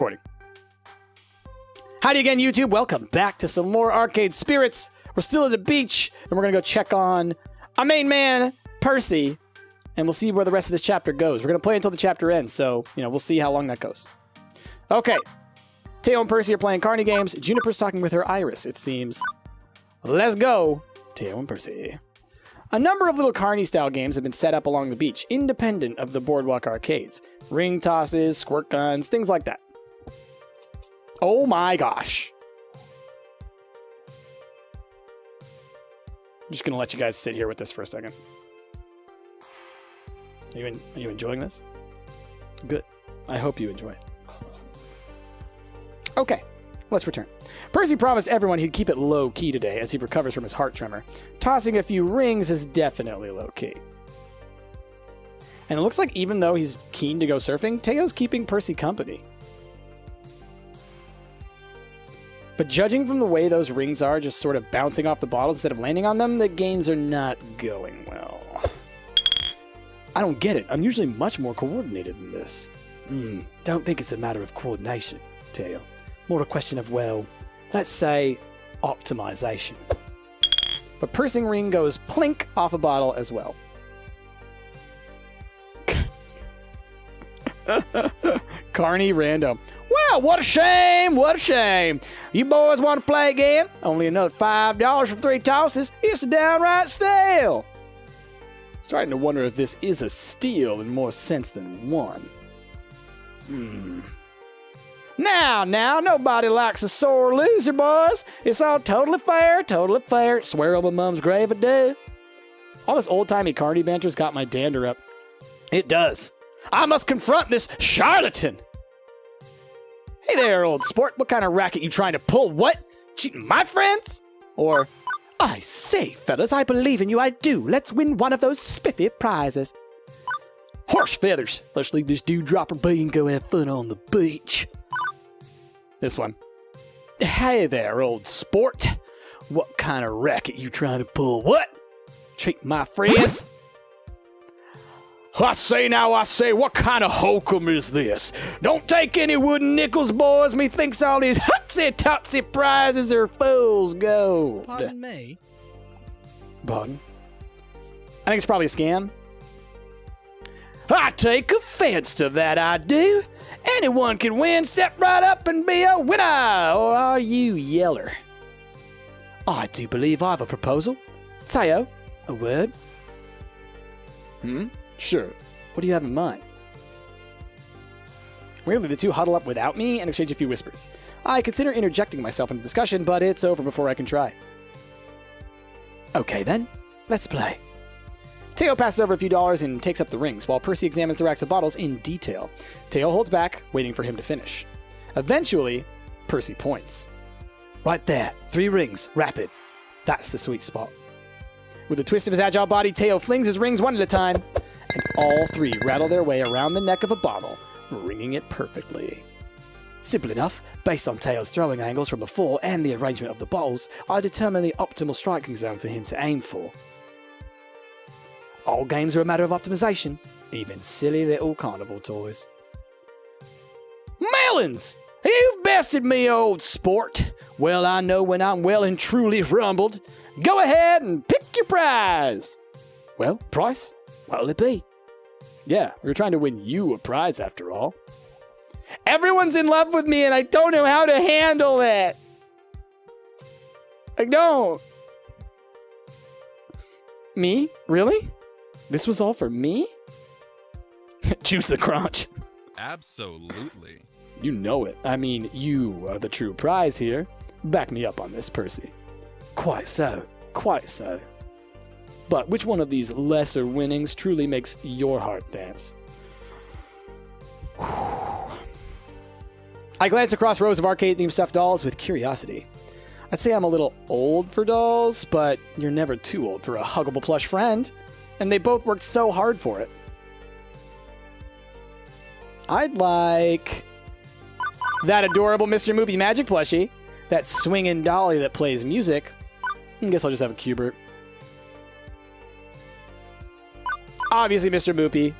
Recording. Howdy again, YouTube. Welcome back to some more Arcade Spirits. We're still at the beach, and we're going to go check on our main man, Percy, and we'll see where the rest of this chapter goes. We're going to play until the chapter ends, so, you know, we'll see how long that goes. Okay. Teo and Percy are playing Carney games. Juniper's talking with her Iris, it seems. Let's go, Teo and Percy. A number of little Carney style games have been set up along the beach, independent of the boardwalk arcades. Ring tosses, squirt guns, things like that. Oh my gosh. I'm just gonna let you guys sit here with this for a second. Are you, are you enjoying this? Good. I hope you enjoy it. Okay, let's return. Percy promised everyone he'd keep it low key today as he recovers from his heart tremor. Tossing a few rings is definitely low key. And it looks like even though he's keen to go surfing, Teo's keeping Percy company. But judging from the way those rings are just sort of bouncing off the bottles instead of landing on them, the games are not going well. I don't get it. I'm usually much more coordinated than this. Hmm, don't think it's a matter of coordination, Teo. More a question of, well, let's say, optimization. But Percy's Ring goes plink off a bottle as well. Carney random. Well, what a shame, what a shame. You boys want to play again? Only another $5 for three tosses. It's a downright steal. Starting to wonder if this is a steal in more sense than one. Hmm. Now, now, nobody likes a sore loser, boys. It's all totally fair, totally fair. Swear on my mom's grave I do. All this old-timey Carney banter's got my dander up. It does. I must confront this charlatan. Hey there, old sport. What kind of racket you trying to pull? What? Cheating my friends? Or, I say, fellas, I believe in you, I do. Let's win one of those spiffy prizes. Horse feathers. Let's leave this dude dropper be and go have fun on the beach. This one. Hey there, old sport. What kind of racket you trying to pull? What? Cheat my friends? I say now, I say, what kind of hokum is this? Don't take any wooden nickels, boys. Methinks all these hutsy totsy prizes are fool's gold. Pardon me. Pardon? I think it's probably a scam. I take offense to that, I do. Anyone can win. Step right up and be a winner. Or are you yeller? I do believe I have a proposal. Teo, a word? Hmm? Sure. What do you have in mind? Weirdly, the two huddle up without me and exchange a few whispers. I consider interjecting myself into the discussion, but it's over before I can try. Okay then, let's play. Teo passes over a few dollars and takes up the rings, while Percy examines the racks of bottles in detail. Teo holds back, waiting for him to finish. Eventually, Percy points. Right there, three rings, rapid. That's the sweet spot. With a twist of his agile body, Teo flings his rings one at a time, and all three rattle their way around the neck of a bottle, ringing it perfectly. Simple enough. Based on Teo's throwing angles from before and the arrangement of the bottles, I determine the optimal striking zone for him to aim for. All games are a matter of optimization, even silly little carnival toys. Melons! You've bested me, old sport. Well, I know when I'm well and truly rumbled. Go ahead and pick your prize. Well, price? What'll it be? Yeah, we're trying to win you a prize after all. Everyone's in love with me and I don't know how to handle it. I don't. Me? Really? This was all for me? Choose the crotch. Absolutely. You know it. I mean, you are the true prize here. Back me up on this, Percy. Quite so. Quite so. But which one of these lesser winnings truly makes your heart dance? I glance across rows of arcade themed stuffed dolls with curiosity. I'd say I'm a little old for dolls, but you're never too old for a huggable plush friend. And they both worked so hard for it. I'd like that adorable Mr. Movie Magic plushie, that swinging dolly that plays music. I guess I'll just have a Cubert. Obviously, Mr. Moopy.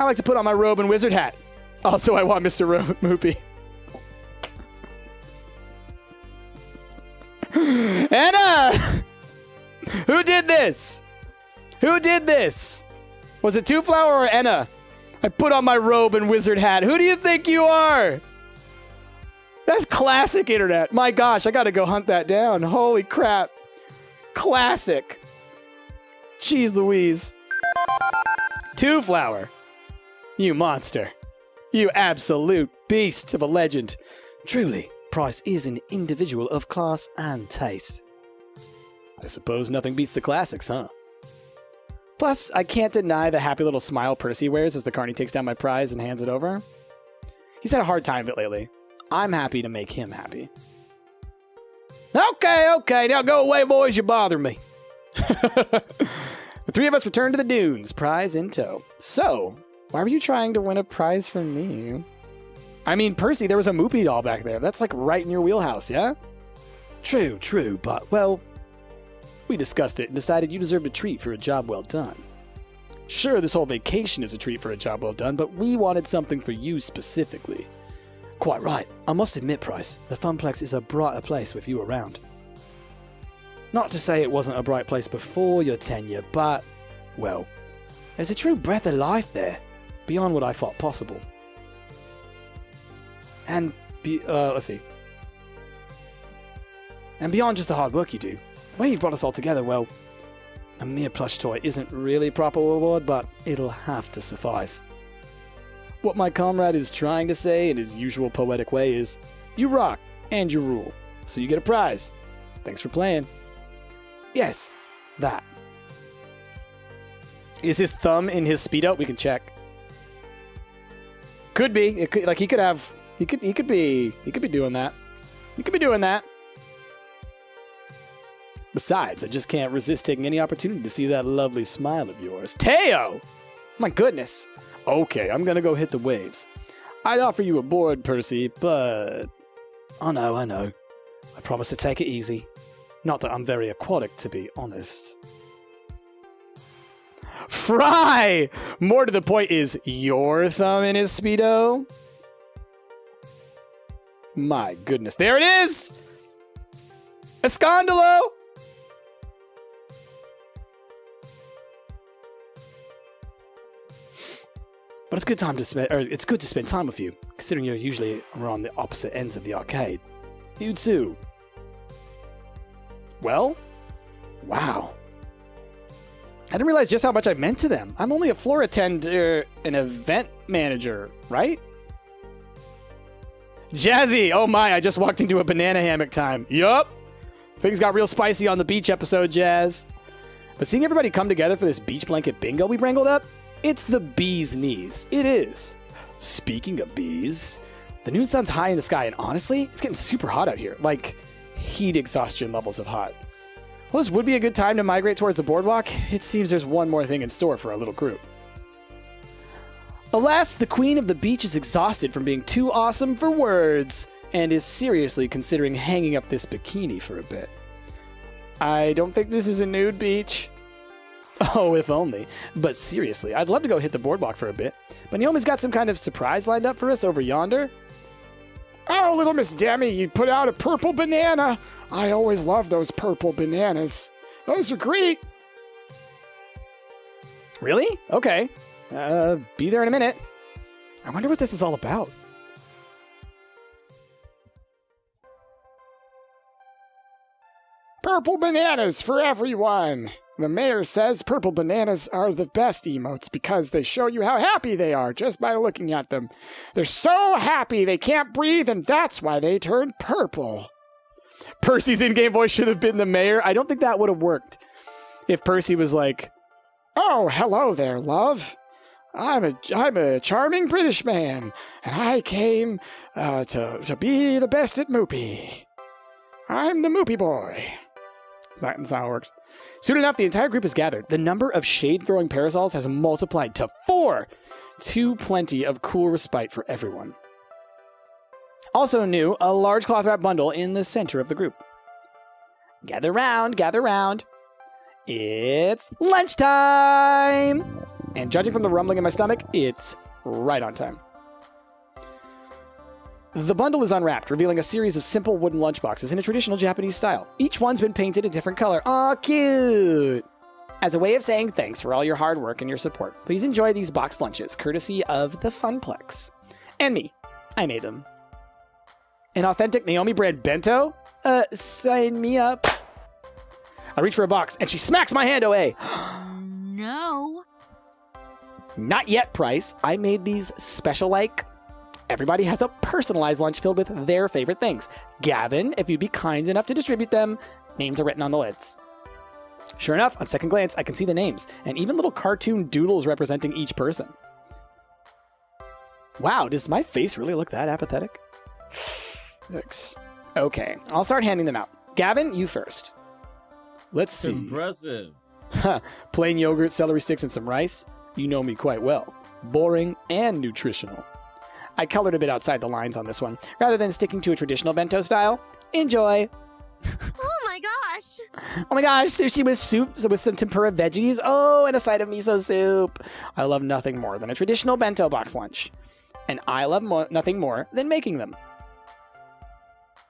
I like to put on my robe and wizard hat. Also, I want Mr. Ro- Moopy. Anna! Who did this? Who did this? Was it Two Flower or Enna? I put on my robe and wizard hat. Who do you think you are? That's classic internet. My gosh, I gotta go hunt that down. Holy crap. Classic. Jeez Louise. Two Flower. You monster. You absolute beast of a legend. Truly, Price is an individual of class and taste. I suppose nothing beats the classics, huh? Plus, I can't deny the happy little smile Percy wears as the carny takes down my prize and hands it over. He's had a hard time of it lately. I'm happy to make him happy. Okay, okay, now go away, boys, you bother me. The three of us return to the dunes, prize in tow. So, why were you trying to win a prize from me? I mean, Percy, there was a Moopy doll back there. That's like right in your wheelhouse, yeah? True, true, but, well, we discussed it and decided you deserved a treat for a job well done. Sure, this whole vacation is a treat for a job well done, but we wanted something for you specifically. Quite right. I must admit, Price, the Funplex is a brighter place with you around. Not to say it wasn't a bright place before your tenure, but, well, there's a true breath of life there, beyond what I thought possible. And, be, uh, let's see. And beyond just the hard work you do, the way you've brought us all together, well, a mere plush toy isn't really proper reward, but it'll have to suffice. What my comrade is trying to say in his usual poetic way is, you rock and you rule, so you get a prize. Thanks for playing. Yes, that. Is his thumb in his speedo? We can check. Could be. It could, like he could have. He could. He could be. He could be doing that. He could be doing that. Besides, I just can't resist taking any opportunity to see that lovely smile of yours. Teo! My goodness. Okay, I'm gonna go hit the waves. I'd offer you a board, Percy, but. Oh no, I know. I promise to take it easy. Not that I'm very aquatic, to be honest. Fry! More to the point is your thumb in his Speedo? My goodness. There it is! Escondolo! But it's good time to spend, or it's good to spend time with you, considering you're usually we're on the opposite ends of the arcade. You too. Well, wow. I didn't realize just how much I meant to them. I'm only a floor attender, an event manager, right? Jazzy, oh my, I just walked into a banana hammock time. Yup. Things got real spicy on the beach episode, Jazz. But seeing everybody come together for this beach blanket bingo we wrangled up, it's the bee's knees. It is. Speaking of bees, the noon sun's high in the sky, and honestly, it's getting super hot out here. Like heat exhaustion levels of hot. Well, this would be a good time to migrate towards the boardwalk. It seems there's one more thing in store for our little group. Alas, the queen of the beach is exhausted from being too awesome for words and is seriously considering hanging up this bikini for a bit. I don't think this is a nude beach. Oh, if only. But seriously, I'd love to go hit the boardwalk for a bit. But Naomi's got some kind of surprise lined up for us over yonder. Oh, little Miss Demi, you put out a purple banana. I always love those purple bananas. Those are great. Really? Okay. Uh, be there in a minute. I wonder what this is all about. Purple bananas for everyone. The mayor says purple bananas are the best emotes because they show you how happy they are just by looking at them. They're so happy they can't breathe, and that's why they turn purple. Percy's in game voice should have been the mayor. I don't think that would have worked if Percy was like, Oh, hello there, love. I'm a I'm a charming British man, and I came uh, to to be the best at Moopy. I'm the Moopy boy. That's how it works. Soon enough, the entire group is gathered. The number of shade throwing parasols has multiplied to four. Too plenty of cool respite for everyone. Also new, a large cloth wrap bundle in the center of the group. Gather round, gather round. It's lunchtime! And judging from the rumbling in my stomach, it's right on time. The bundle is unwrapped, revealing a series of simple wooden lunchboxes in a traditional Japanese style. Each one's been painted a different color. Aw, cute! As a way of saying thanks for all your hard work and your support, please enjoy these boxed lunches, courtesy of the Funplex. And me. I made them. An authentic Naomi brand bento? Uh, sign me up. I reach for a box, and she smacks my hand away. No. Not yet, Price. I made these special like. Everybody has a personalized lunch filled with their favorite things. Gavin, if you'd be kind enough to distribute them, names are written on the lids. Sure enough, on second glance, I can see the names and even little cartoon doodles representing each person. Wow, does my face really look that apathetic? Thanks. Okay, I'll start handing them out. Gavin, you first. Let's see. Impressive. Huh, plain yogurt, celery sticks, and some rice? You know me quite well. Boring and nutritional. I colored a bit outside the lines on this one. Rather than sticking to a traditional bento style, enjoy. Oh my gosh. Oh my gosh, sushi with soup with some tempura veggies. Oh, and a side of miso soup. I love nothing more than a traditional bento box lunch. And I love mo- nothing more than making them.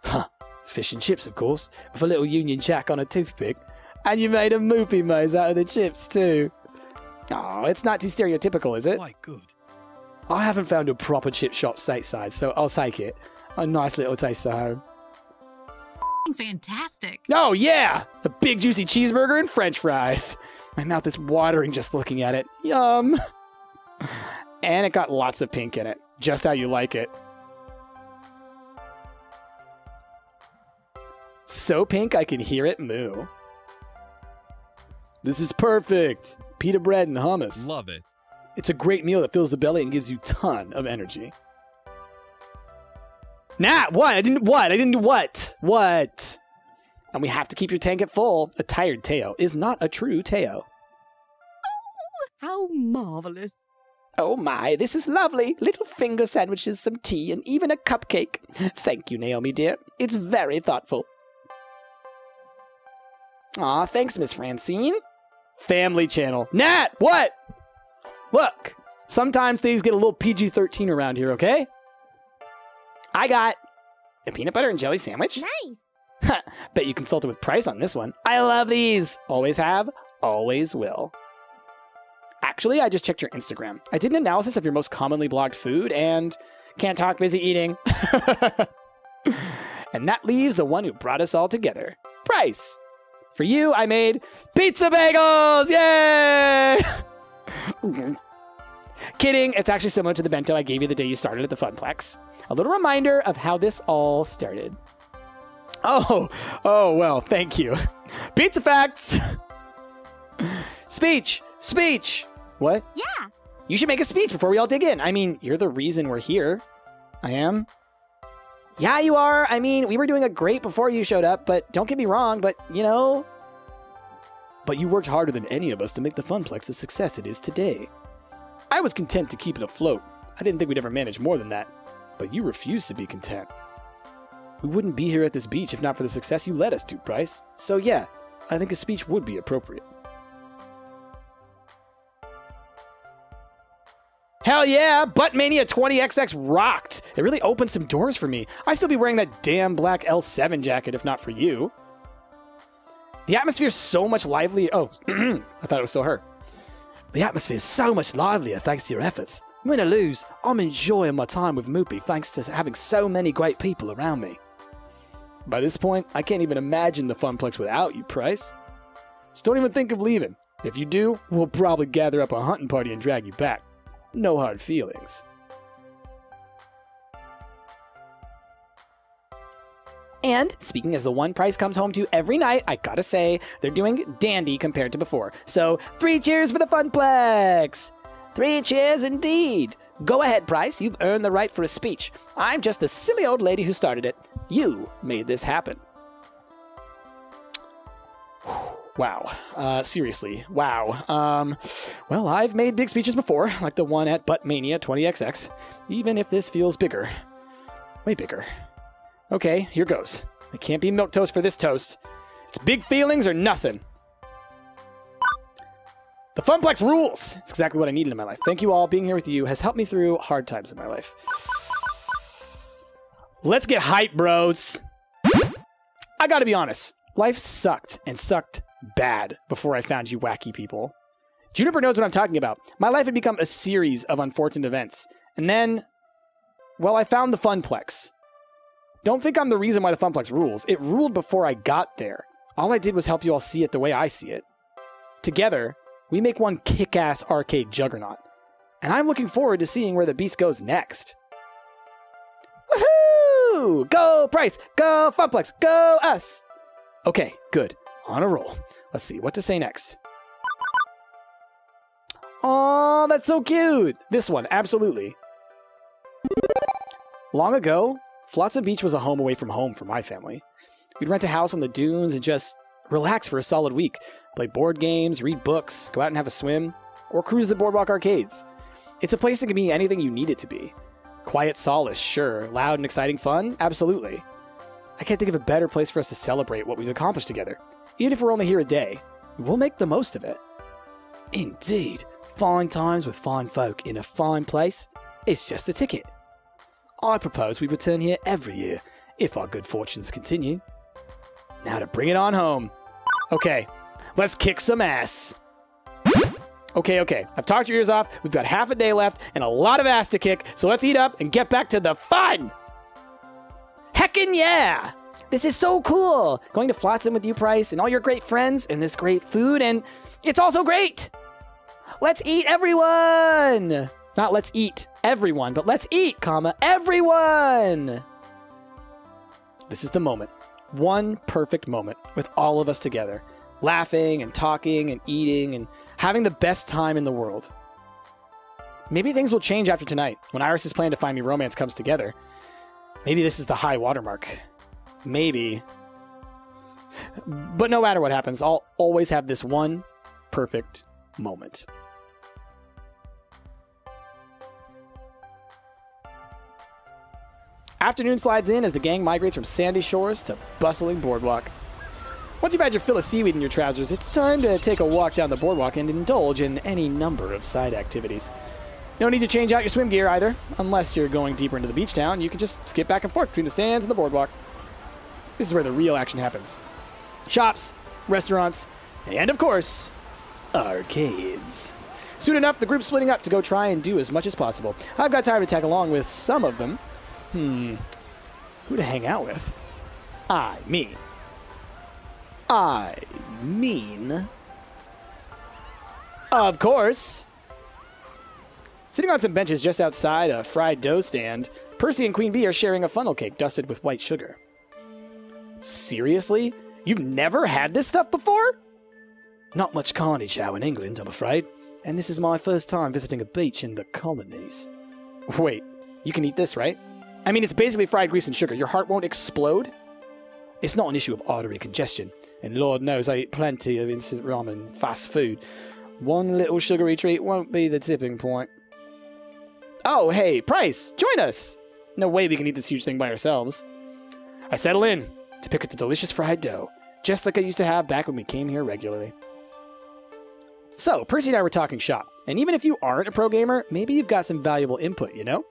Huh. Fish and chips, of course, with a little Union Jack on a toothpick. And you made a moopy maze out of the chips, too. Oh, it's not too stereotypical, is it? Quite good. I haven't found a proper chip shop stateside, so I'll take it. A nice little taste of home. Fantastic. Oh, yeah! A big juicy cheeseburger and french fries. My mouth is watering just looking at it. Yum! And it got lots of pink in it, just how you like it. So pink I can hear it moo. This is perfect! Pita bread and hummus. Love it. It's a great meal that fills the belly and gives you ton of energy. Nat, what? I didn't what? I didn't do what? What? And we have to keep your tank at full. A tired Teo is not a true Teo. Oh, how marvelous. Oh my, this is lovely. Little finger sandwiches, some tea, and even a cupcake. Thank you, Naomi dear. It's very thoughtful. Aw, thanks, Miss Francine. Family channel. Nat, what? Look, sometimes things get a little PG 13 around here, okay? I got a peanut butter and jelly sandwich. Nice. Bet you consulted with Price on this one. I love these. Always have, always will. Actually, I just checked your Instagram. I did an analysis of your most commonly blogged food and can't talk, busy eating. and that leaves the one who brought us all together Price. For you, I made pizza bagels! Yay! Kidding, it's actually similar to the bento I gave you the day you started at the Funplex. A little reminder of how this all started. Oh, oh, well, thank you. Pizza facts! speech! Speech! What? Yeah. You should make a speech before we all dig in. I mean, you're the reason we're here. I am. Yeah, you are. I mean, we were doing a great before you showed up, but don't get me wrong, but you know. But you worked harder than any of us to make the Funplex the success it is today. I was content to keep it afloat. I didn't think we'd ever manage more than that. But you refused to be content. We wouldn't be here at this beach if not for the success you led us to, Price. So yeah, I think a speech would be appropriate. Hell yeah, Buttmania 20XX rocked. It really opened some doors for me. I'd still be wearing that damn black L7 jacket if not for you. The atmosphere is so much livelier. Oh, I thought it was still her. The atmosphere is so much livelier thanks to your efforts. Win or lose, I'm enjoying my time with Moopy thanks to having so many great people around me. By this point, I can't even imagine the Funplex without you, Price. Just don't even think of leaving. If you do, we'll probably gather up a hunting party and drag you back. No hard feelings. And speaking as the one Price comes home to every night, I gotta say, they're doing dandy compared to before. So, three cheers for the Funplex! Three cheers indeed! Go ahead, Price, you've earned the right for a speech. I'm just the silly old lady who started it. You made this happen. Wow. Uh, seriously. Wow. Um, well, I've made big speeches before, like the one at Buttmania 20XX, even if this feels bigger. Way bigger. Okay, here goes. It can't be milk toast for this toast. It's big feelings or nothing. The Funplex rules. It's exactly what I needed in my life. Thank you all. Being here with you has helped me through hard times in my life. Let's get hype, bros. I gotta be honest, life sucked and sucked bad before I found you wacky people. Juniper knows what I'm talking about. My life had become a series of unfortunate events. And then, well, I found the Funplex. Don't think I'm the reason why the Funplex rules. It ruled before I got there. All I did was help you all see it the way I see it. Together, we make one kick ass arcade juggernaut. And I'm looking forward to seeing where the beast goes next. Woohoo! Go Price! Go Funplex! Go us! Okay, good. On a roll. Let's see what to say next. Oh, that's so cute! This one, absolutely. Long ago, Flotsam Beach was a home away from home for my family. We'd rent a house on the dunes and just relax for a solid week, play board games, read books, go out and have a swim, or cruise the boardwalk arcades. It's a place that can be anything you need it to be. Quiet solace, sure. Loud and exciting fun, absolutely. I can't think of a better place for us to celebrate what we've accomplished together. Even if we're only here a day, we'll make the most of it. Indeed, fine times with fine folk in a fine place. It's just a ticket. I propose we return here every year, if our good fortunes continue. Now to bring it on home. Okay, let's kick some ass. Okay, okay. I've talked your ears off. We've got half a day left and a lot of ass to kick, so let's eat up and get back to the fun! Heckin' yeah! This is so cool! Going to Flotsam with you, Price, and all your great friends, and this great food, and it's also great! Let's eat, everyone! Not let's eat everyone, but let's eat, comma, everyone! This is the moment. One perfect moment with all of us together, laughing and talking and eating and having the best time in the world. Maybe things will change after tonight when Iris's plan to find me romance comes together. Maybe this is the high watermark. Maybe. But no matter what happens, I'll always have this one perfect moment. Afternoon slides in as the gang migrates from sandy shores to bustling boardwalk. Once you've had your fill of seaweed in your trousers, it's time to take a walk down the boardwalk and indulge in any number of side activities. No need to change out your swim gear either, unless you're going deeper into the beach town. You can just skip back and forth between the sands and the boardwalk. This is where the real action happens. Shops, restaurants, and of course, arcades. Soon enough, the group's splitting up to go try and do as much as possible. I've got time to tag along with some of them. Hmm, who to hang out with? I mean, I mean, of course. Sitting on some benches just outside a fried dough stand, Percy and Queen Bee are sharing a funnel cake dusted with white sugar. Seriously? You've never had this stuff before? Not much carnage out in England, I'm afraid, and this is my first time visiting a beach in the colonies. Wait, you can eat this, right? I mean, it's basically fried grease and sugar. Your heart won't explode? It's not an issue of artery congestion, and Lord knows I eat plenty of instant ramen, fast food. One little sugary treat won't be the tipping point. Oh, hey, Price, join us! No way we can eat this huge thing by ourselves. I settle in to pick at the delicious fried dough, just like I used to have back when we came here regularly. So, Percy and I were talking shop, and even if you aren't a pro gamer, maybe you've got some valuable input, you know?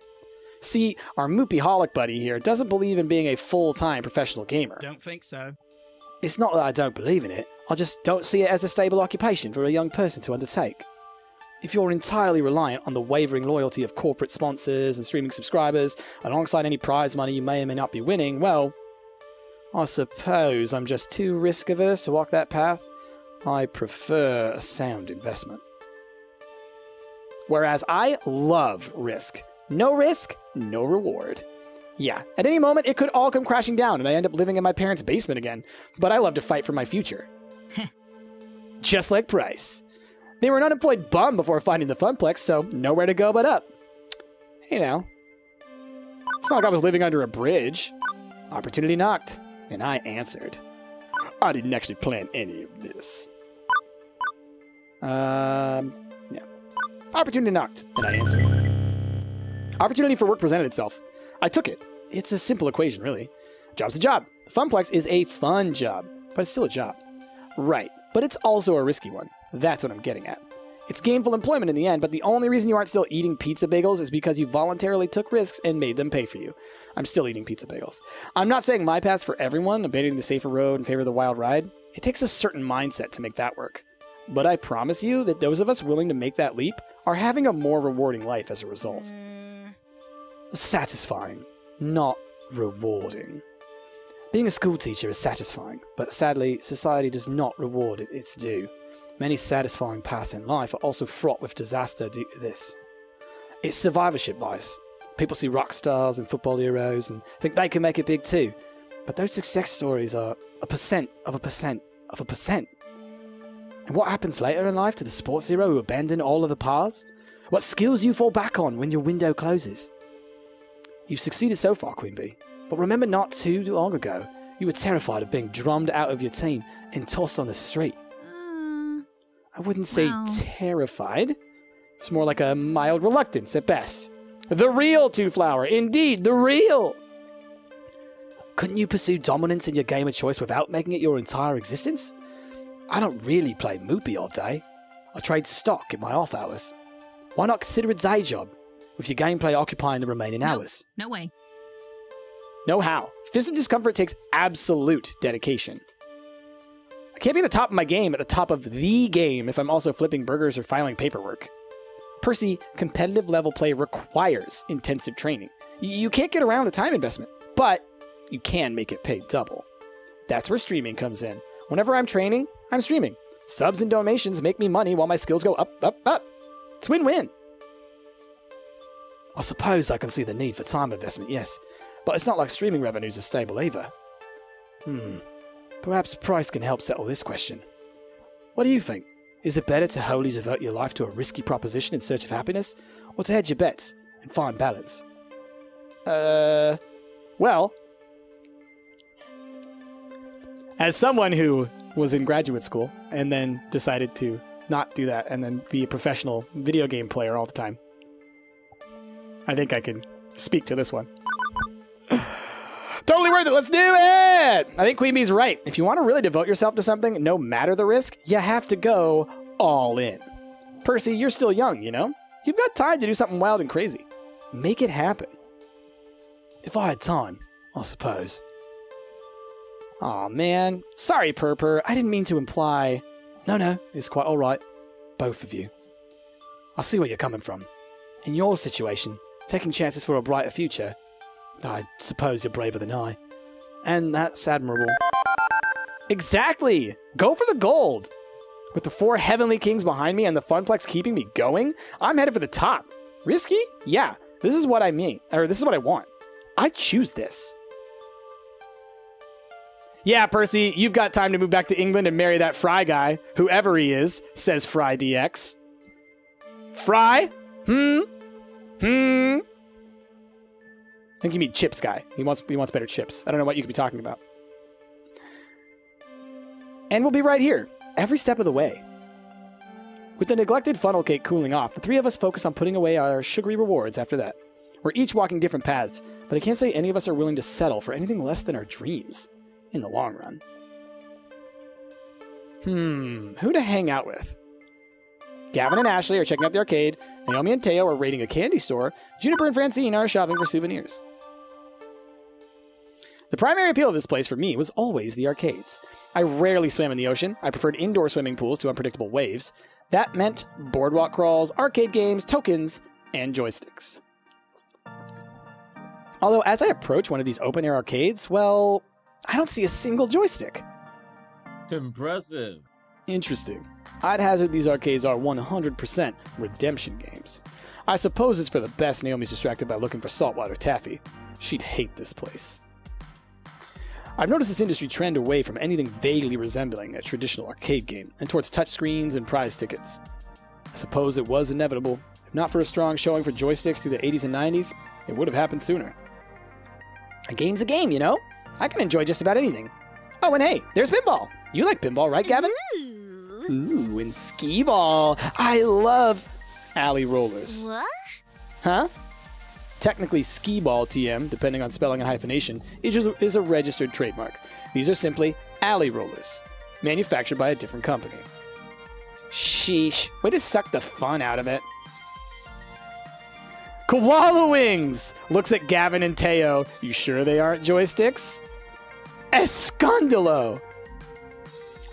See, our Moopy Holic buddy here doesn't believe in being a full time professional gamer. Don't think so. It's not that I don't believe in it, I just don't see it as a stable occupation for a young person to undertake. If you're entirely reliant on the wavering loyalty of corporate sponsors and streaming subscribers, alongside any prize money you may or may not be winning, well, I suppose I'm just too risk averse to walk that path. I prefer a sound investment. Whereas I love risk. No risk, no reward. Yeah, at any moment it could all come crashing down and I end up living in my parents' basement again. But I love to fight for my future. Just like Price. They were an unemployed bum before finding the Funplex, so nowhere to go but up. Hey now. It's not like I was living under a bridge. Opportunity knocked, and I answered. I didn't actually plan any of this. Um, yeah. Opportunity knocked, and I answered. Opportunity for work presented itself. I took it. It's a simple equation, really. Job's a job. Funplex is a fun job, but it's still a job. Right, but it's also a risky one. That's what I'm getting at. It's gainful employment in the end, but the only reason you aren't still eating pizza bagels is because you voluntarily took risks and made them pay for you. I'm still eating pizza bagels. I'm not saying my path's for everyone, abandoning the safer road in favor of the wild ride. It takes a certain mindset to make that work. But I promise you that those of us willing to make that leap are having a more rewarding life as a result. Satisfying, not rewarding. Being a school teacher is satisfying, but sadly, society does not reward it its due. Many satisfying paths in life are also fraught with disaster due to this. It's survivorship bias. People see rock stars and football heroes and think they can make it big too. But those success stories are a percent of a percent of a percent. And what happens later in life to the sports hero who abandoned all of the paths? What skills you fall back on when your window closes? You've succeeded so far, Queen Bee, but remember not too long ago, you were terrified of being drummed out of your team and tossed on the street. Mm, I wouldn't say Wow. terrified. It's more like a mild reluctance at best. The real Two Flower, indeed, the real. Couldn't you pursue dominance in your game of choice without making it your entire existence? I don't really play Moopy all day. I trade stock in my off hours. Why not consider a day job, with your gameplay occupying the remaining No. hours? no way. No how. Fist of Discomfort takes absolute dedication. I can't be at the top of my game at the top of the game if I'm also flipping burgers or filing paperwork. Percy, competitive level play requires intensive training. You can't get around the time investment, but you can make it pay double. That's where streaming comes in. Whenever I'm training, I'm streaming. Subs and donations make me money while my skills go up, up, up. It's win win. I suppose I can see the need for time investment, yes, but it's not like streaming revenues are stable either. Hmm. Perhaps price can help settle this question. What do you think? Is it better to wholly devote your life to a risky proposition in search of happiness, or to hedge your bets and find balance? Uh. Well. As someone who was in graduate school and then decided to not do that and then be a professional video game player all the time, I think I can speak to this one. Totally worth it. Let's do it. I think Queen Bee's right. If you want to really devote yourself to something, no matter the risk, you have to go all in. Percy, you're still young, you know? You've got time to do something wild and crazy. Make it happen. If I had time, I suppose. Aw, man. Sorry, Purpur. I didn't mean to imply. No, no, it's quite alright. Both of you. I see where you're coming from. In your situation, taking chances for a brighter future, I suppose you're braver than I. And that's admirable. Exactly! Go for the gold! With the four heavenly kings behind me and the funplex keeping me going, I'm headed for the top. Risky? Yeah, this is what I mean, or this is what I want. I choose this. Yeah, Percy, you've got time to move back to England and marry that Fry guy, whoever he is, says Fry DX. Fry? Hmm? Hmm? I think you mean chips guy. He wants he wants better chips. I don't know what you could be talking about. And we'll be right here, every step of the way. With the neglected funnel cake cooling off, the three of us focus on putting away our sugary rewards after that. We're each walking different paths, but I can't say any of us are willing to settle for anything less than our dreams in the long run. Hmm, who to hang out with? Gavin and Ashley are checking out the arcade. Naomi and Teo are raiding a candy store. Juniper and Francine are shopping for souvenirs. The primary appeal of this place for me was always the arcades. I rarely swam in the ocean. I preferred indoor swimming pools to unpredictable waves. That meant boardwalk crawls, arcade games, tokens, and joysticks. Although, as I approach one of these open air arcades, well, I don't see a single joystick. Impressive. Interesting. I'd hazard these arcades are 100% redemption games. I suppose it's for the best Naomi's distracted by looking for saltwater taffy. She'd hate this place. I've noticed this industry trend away from anything vaguely resembling a traditional arcade game and towards touchscreens and prize tickets. I suppose it was inevitable. If not for a strong showing for joysticks through the 80s and 90s, it would have happened sooner. A game's a game, you know? I can enjoy just about anything. Oh, and hey, there's pinball. You like pinball, right, Gavin? Ooh. Ooh, and skee ball. I love alley rollers. What? Huh? Technically, skee ball TM, depending on spelling and hyphenation, is a, registered trademark. These are simply alley rollers, manufactured by a different company. Sheesh. Way to suck the fun out of it. Koala Wings looks at Gavin and Teo. You sure they aren't joysticks? Escondalo.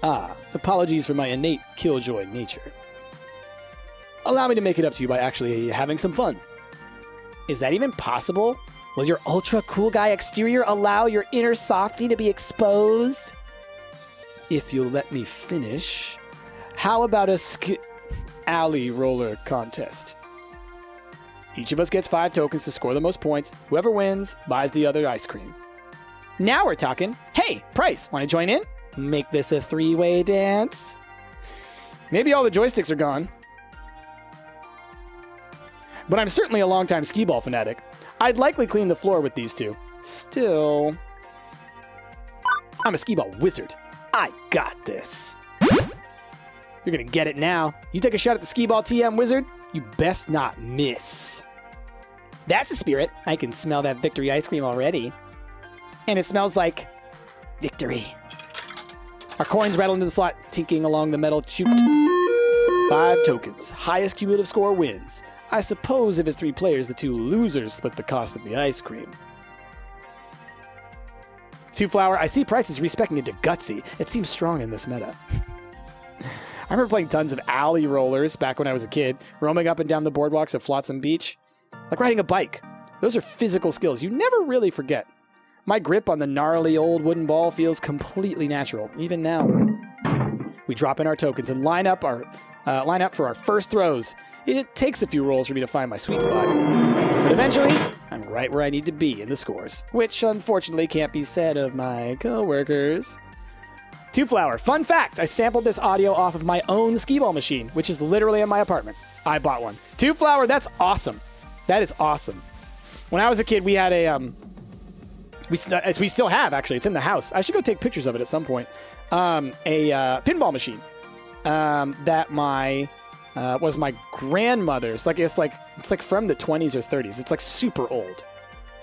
Ah, apologies for my innate killjoy nature. Allow me to make it up to you by actually having some fun. Is that even possible? Will your ultra cool guy exterior allow your inner softy to be exposed? If you'll let me finish, how about a sk- alley roller contest? Each of us gets five tokens to score the most points. Whoever wins buys the other ice cream. Now we're talking. Hey, Price, want to join in? Make this a three way dance? Maybe all the joysticks are gone. But I'm certainly a longtime skee ball fanatic. I'd likely clean the floor with these two. Still, I'm a skee ball wizard. I got this. You're gonna get it now. You take a shot at the skee ball TM wizard, you best not miss. That's a spirit. I can smell that victory ice cream already. And it smells like victory. Our coins rattle into the slot, tinking along the metal chute. Five tokens. Highest cumulative score wins. I suppose if it's three players, the two losers split the cost of the ice cream. Two flower. I see prices respecting into gutsy. It seems strong in this meta. I remember playing tons of alley rollers back when I was a kid, roaming up and down the boardwalks of Flotsam Beach. Like riding a bike. Those are physical skills you never really forget. My grip on the gnarly old wooden ball feels completely natural, even now. We drop in our tokens and line up our uh, line up for our first throws. It takes a few rolls for me to find my sweet spot, but eventually I'm right where I need to be in the scores, which unfortunately can't be said of my coworkers. Two Flower. Fun fact I sampled this audio off of my own skee ball machine, which is literally in my apartment. I bought one. Two Flower, that's awesome. That is awesome. When I was a kid, we had a. Um, we, as we still have, actually. It's in the house. I should go take pictures of it at some point. Um, a uh, pinball machine um, that my. Uh, was my grandmother's like it's like it's like from the 20s or 30s it's like super old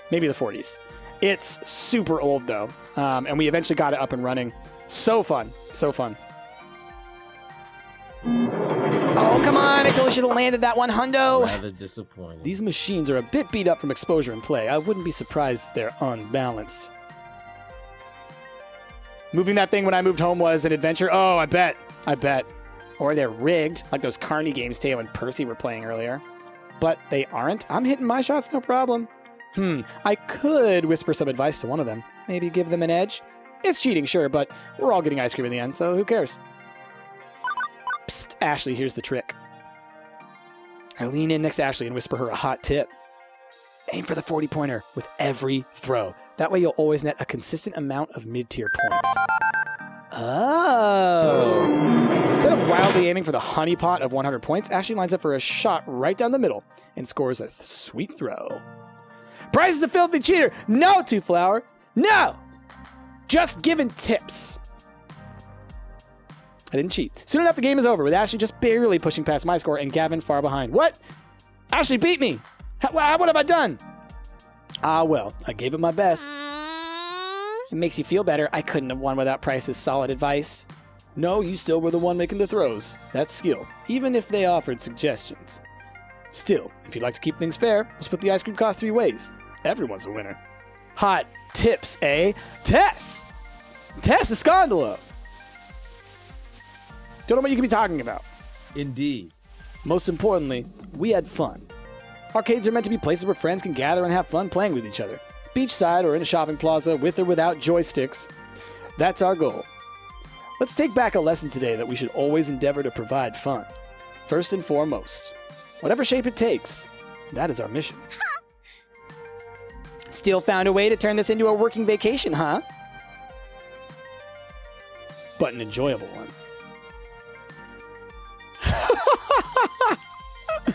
maybe the 40s it's super old though um, and we eventually got it up and running so fun. So fun. I totally should have landed that one, Hundo. Rather disappointing. These machines are a bit beat up from exposure and play. I wouldn't be surprised if they're unbalanced. Moving that thing when I moved home was an adventure. Oh, I bet. I bet. Or they're rigged, like those Carney games Teo and Percy were playing earlier. But they aren't. I'm hitting my shots no problem. Hmm, I could whisper some advice to one of them. Maybe give them an edge. It's cheating, sure, but we're all getting ice cream in the end, so who cares? Psst, Ashley, here's the trick. I lean in next to Ashley and whisper her a hot tip. Aim for the 40 pointer with every throw. That way you'll always net a consistent amount of mid tier points. Oh. Instead of wildly aiming for the honeypot of 100 points, Ashley lines up for a shot right down the middle and scores a sweet throw. Price is a filthy cheater. No, Two Flower. No. Just giving tips. I didn't cheat. Soon enough, the game is over with Ashley just barely pushing past my score and Gavin far behind. What? Ashley beat me. How, what have I done? Ah, well, I gave it my best. It makes you feel better. I couldn't have won without Price's solid advice. No, you still were the one making the throws. That's skill, even if they offered suggestions. Still, if you'd like to keep things fair, we'll split the ice cream cost three ways. Everyone's a winner. Hot tips, eh? Tess! Tess Escondalo! Don't know what you could be talking about. Indeed. Most importantly, we had fun. Arcades are meant to be places where friends can gather and have fun playing with each other. Beachside or in a shopping plaza with or without joysticks. That's our goal. Let's take back a lesson today that we should always endeavor to provide fun. First and foremost, whatever shape it takes, that is our mission. Still found a way to turn this into a working vacation, huh? But an enjoyable one.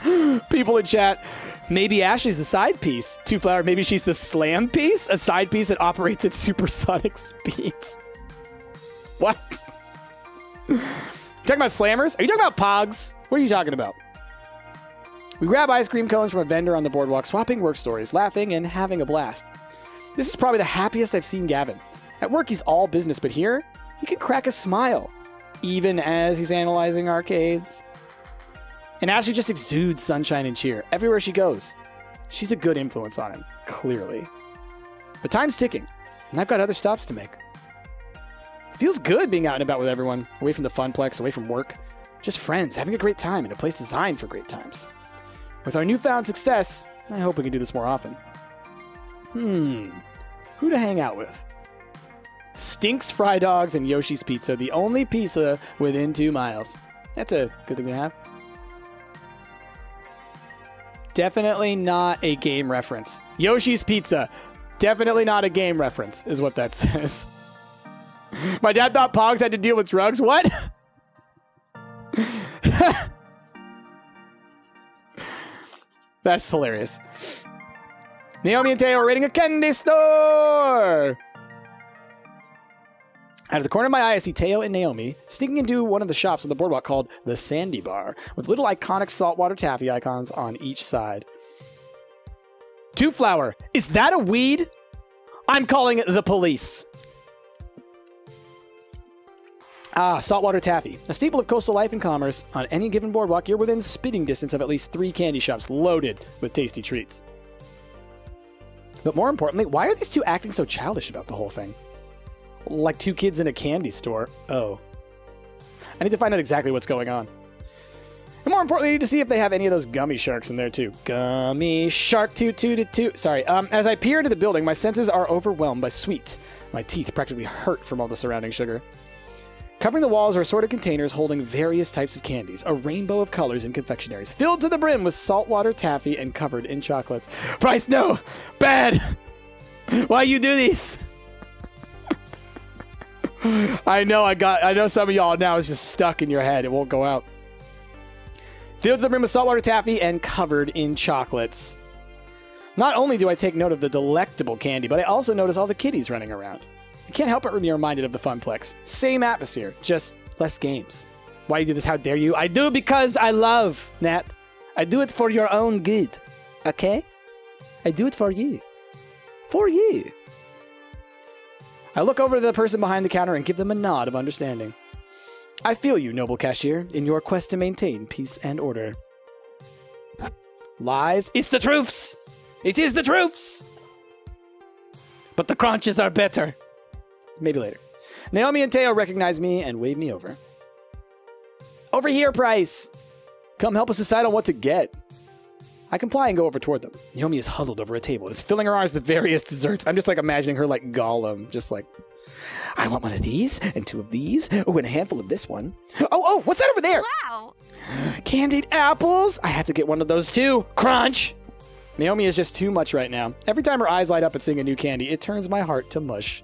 People in chat, maybe Ashley's the side piece. Two Flower, maybe she's the slam piece, a side piece that operates at supersonic speeds. What? talking about slammers? Are you talking about pogs? What are you talking about? We grab ice cream cones from a vendor on the boardwalk, swapping work stories, laughing, and having a blast. This is probably the happiest I've seen Gavin. At work, he's all business, but here, he can crack a smile. even as he's analyzing arcades. And Ashley just exudes sunshine and cheer everywhere she goes. She's a good influence on him, clearly. But time's ticking, and I've got other stops to make. It feels good being out and about with everyone, away from the funplex, away from work. Just friends, having a great time in a place designed for great times. With our newfound success, I hope we can do this more often. Hmm, who to hang out with? Stinks Fry Dogs and Yoshi's Pizza, the only pizza within two miles. That's a good thing to have. Definitely not a game reference. Yoshi's Pizza, definitely not a game reference, is what that says. My dad thought Pogs had to deal with drugs. What? That's hilarious. Naomi and Teo are raiding a candy store. Out of the corner of my eye, I see Teo and Naomi sneaking into one of the shops on the boardwalk called the Sandy Bar, with little iconic saltwater taffy icons on each side. Two flower, is that a weed? I'm calling the police. Ah, saltwater taffy, a staple of coastal life and commerce. On any given boardwalk, you're within spitting distance of at least three candy shops loaded with tasty treats. But more importantly, why are these two acting so childish about the whole thing? Like two kids in a candy store. Oh. I need to find out exactly what's going on. And more importantly, I need to see if they have any of those gummy sharks in there too. Gummy shark toot toot toot. Sorry. Um, as I peer into the building, my senses are overwhelmed by sweet. My teeth practically hurt from all the surrounding sugar. Covering the walls are assorted containers holding various types of candies, a rainbow of colors and confectionaries, filled to the brim with saltwater taffy and covered in chocolates. Bryce, no! Bad! Why you do these? I know I got I know some of y'all now is just stuck in your head. It won't go out. Filled to the brim with saltwater taffy and covered in chocolates. Not only do I take note of the delectable candy, but I also notice all the kitties running around. I can't help but be reminded of the Funplex. Same atmosphere, just less games. Why you do this? How dare you? I do because I love, Nat. I do it for your own good. Okay? I do it for you. For you. I look over to the person behind the counter and give them a nod of understanding. I feel you, noble cashier, in your quest to maintain peace and order. Lies? It's the truths! It is the truths! But the crunches are better. Maybe later. Naomi and Teo recognize me and wave me over. Over here, Price! Come help us decide on what to get. I comply and go over toward them. Naomi is huddled over a table, is filling her arms with various desserts. I'm just like imagining her like Gollum, just like, I want one of these, and two of these, oh, and a handful of this one. Oh, oh, what's that over there? Wow. Candied apples! I have to get one of those too. Crunch! Naomi is just too much right now. Every time her eyes light up at seeing a new candy, it turns my heart to mush.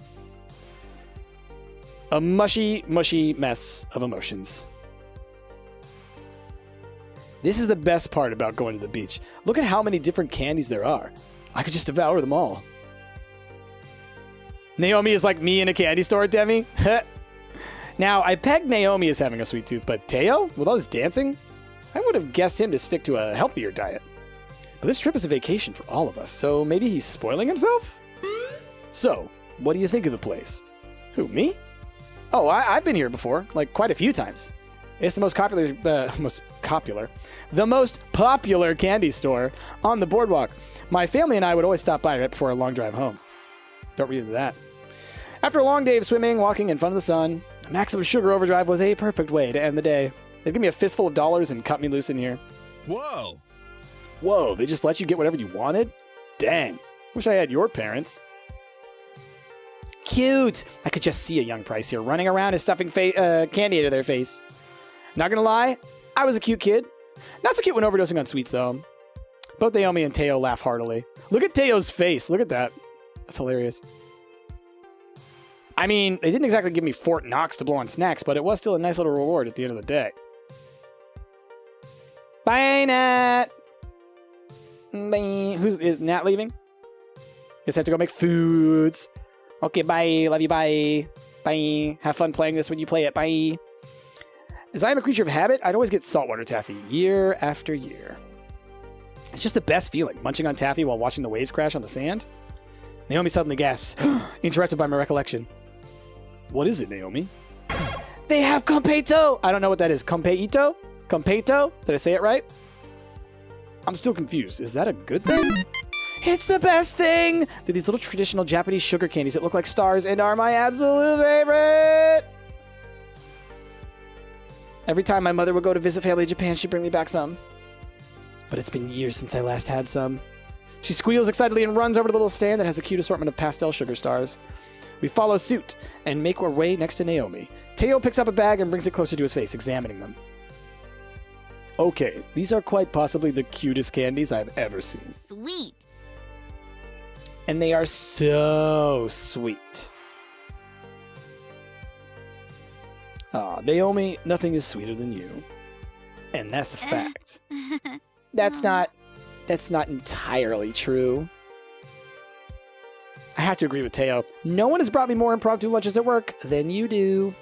A mushy, mushy mess of emotions. This is the best part about going to the beach. Look at how many different candies there are. I could just devour them all. Naomi is like me in a candy store, Demi. now, I pegged Naomi as having a sweet tooth, but Teo, with all this dancing, I would have guessed him to stick to a healthier diet. But this trip is a vacation for all of us, so maybe he's spoiling himself? So, what do you think of the place? Who, me? Oh, I, I've been here before, like quite a few times. It's the most popular, uh, most popular, the most popular candy store on the boardwalk. My family and I would always stop by right before a long drive home. Don't read into that. After a long day of swimming, walking in front of the sun, a maximum sugar overdrive was a perfect way to end the day. They'd give me a fistful of dollars and cut me loose in here. Whoa! Whoa, they just let you get whatever you wanted? Dang. Wish I had your parents. Cute. I could just see a young Price here running around and stuffing fa- uh, candy into their face. Not gonna lie, I was a cute kid. Not so cute when overdosing on sweets, though. Both Naomi and Teo laugh heartily. Look at Teo's face. Look at that. That's hilarious. I mean, they didn't exactly give me Fort Knox to blow on snacks, but it was still a nice little reward at the end of the day. Bye, Nat. Bye. Who's is Nat leaving? Guess I have to go make foods. Okay, bye. Love you. Bye. Bye. Have fun playing this when you play it. Bye. As I am a creature of habit, I'd always get saltwater taffy year after year. It's just the best feeling, munching on taffy while watching the waves crash on the sand. Naomi suddenly gasps, interrupted by my recollection. What is it, Naomi? They have completo. I don't know what that is. Completo? Completo? Did I say it right? I'm still confused. Is that a good thing? It's the best thing! They're these little traditional Japanese sugar candies that look like stars and are my absolute favorite! Every time my mother would go to visit family in Japan, she'd bring me back some. But it's been years since I last had some. She squeals excitedly and runs over to the little stand that has a cute assortment of pastel sugar stars. We follow suit and make our way next to Naomi. Teo picks up a bag and brings it closer to his face, examining them. Okay, these are quite possibly the cutest candies I've ever seen. Sweet. And they are so sweet. Aw, Naomi, nothing is sweeter than you. And that's a eh. fact. That's not that's not entirely true. I have to agree with Teo. No one has brought me more impromptu lunches at work than you do.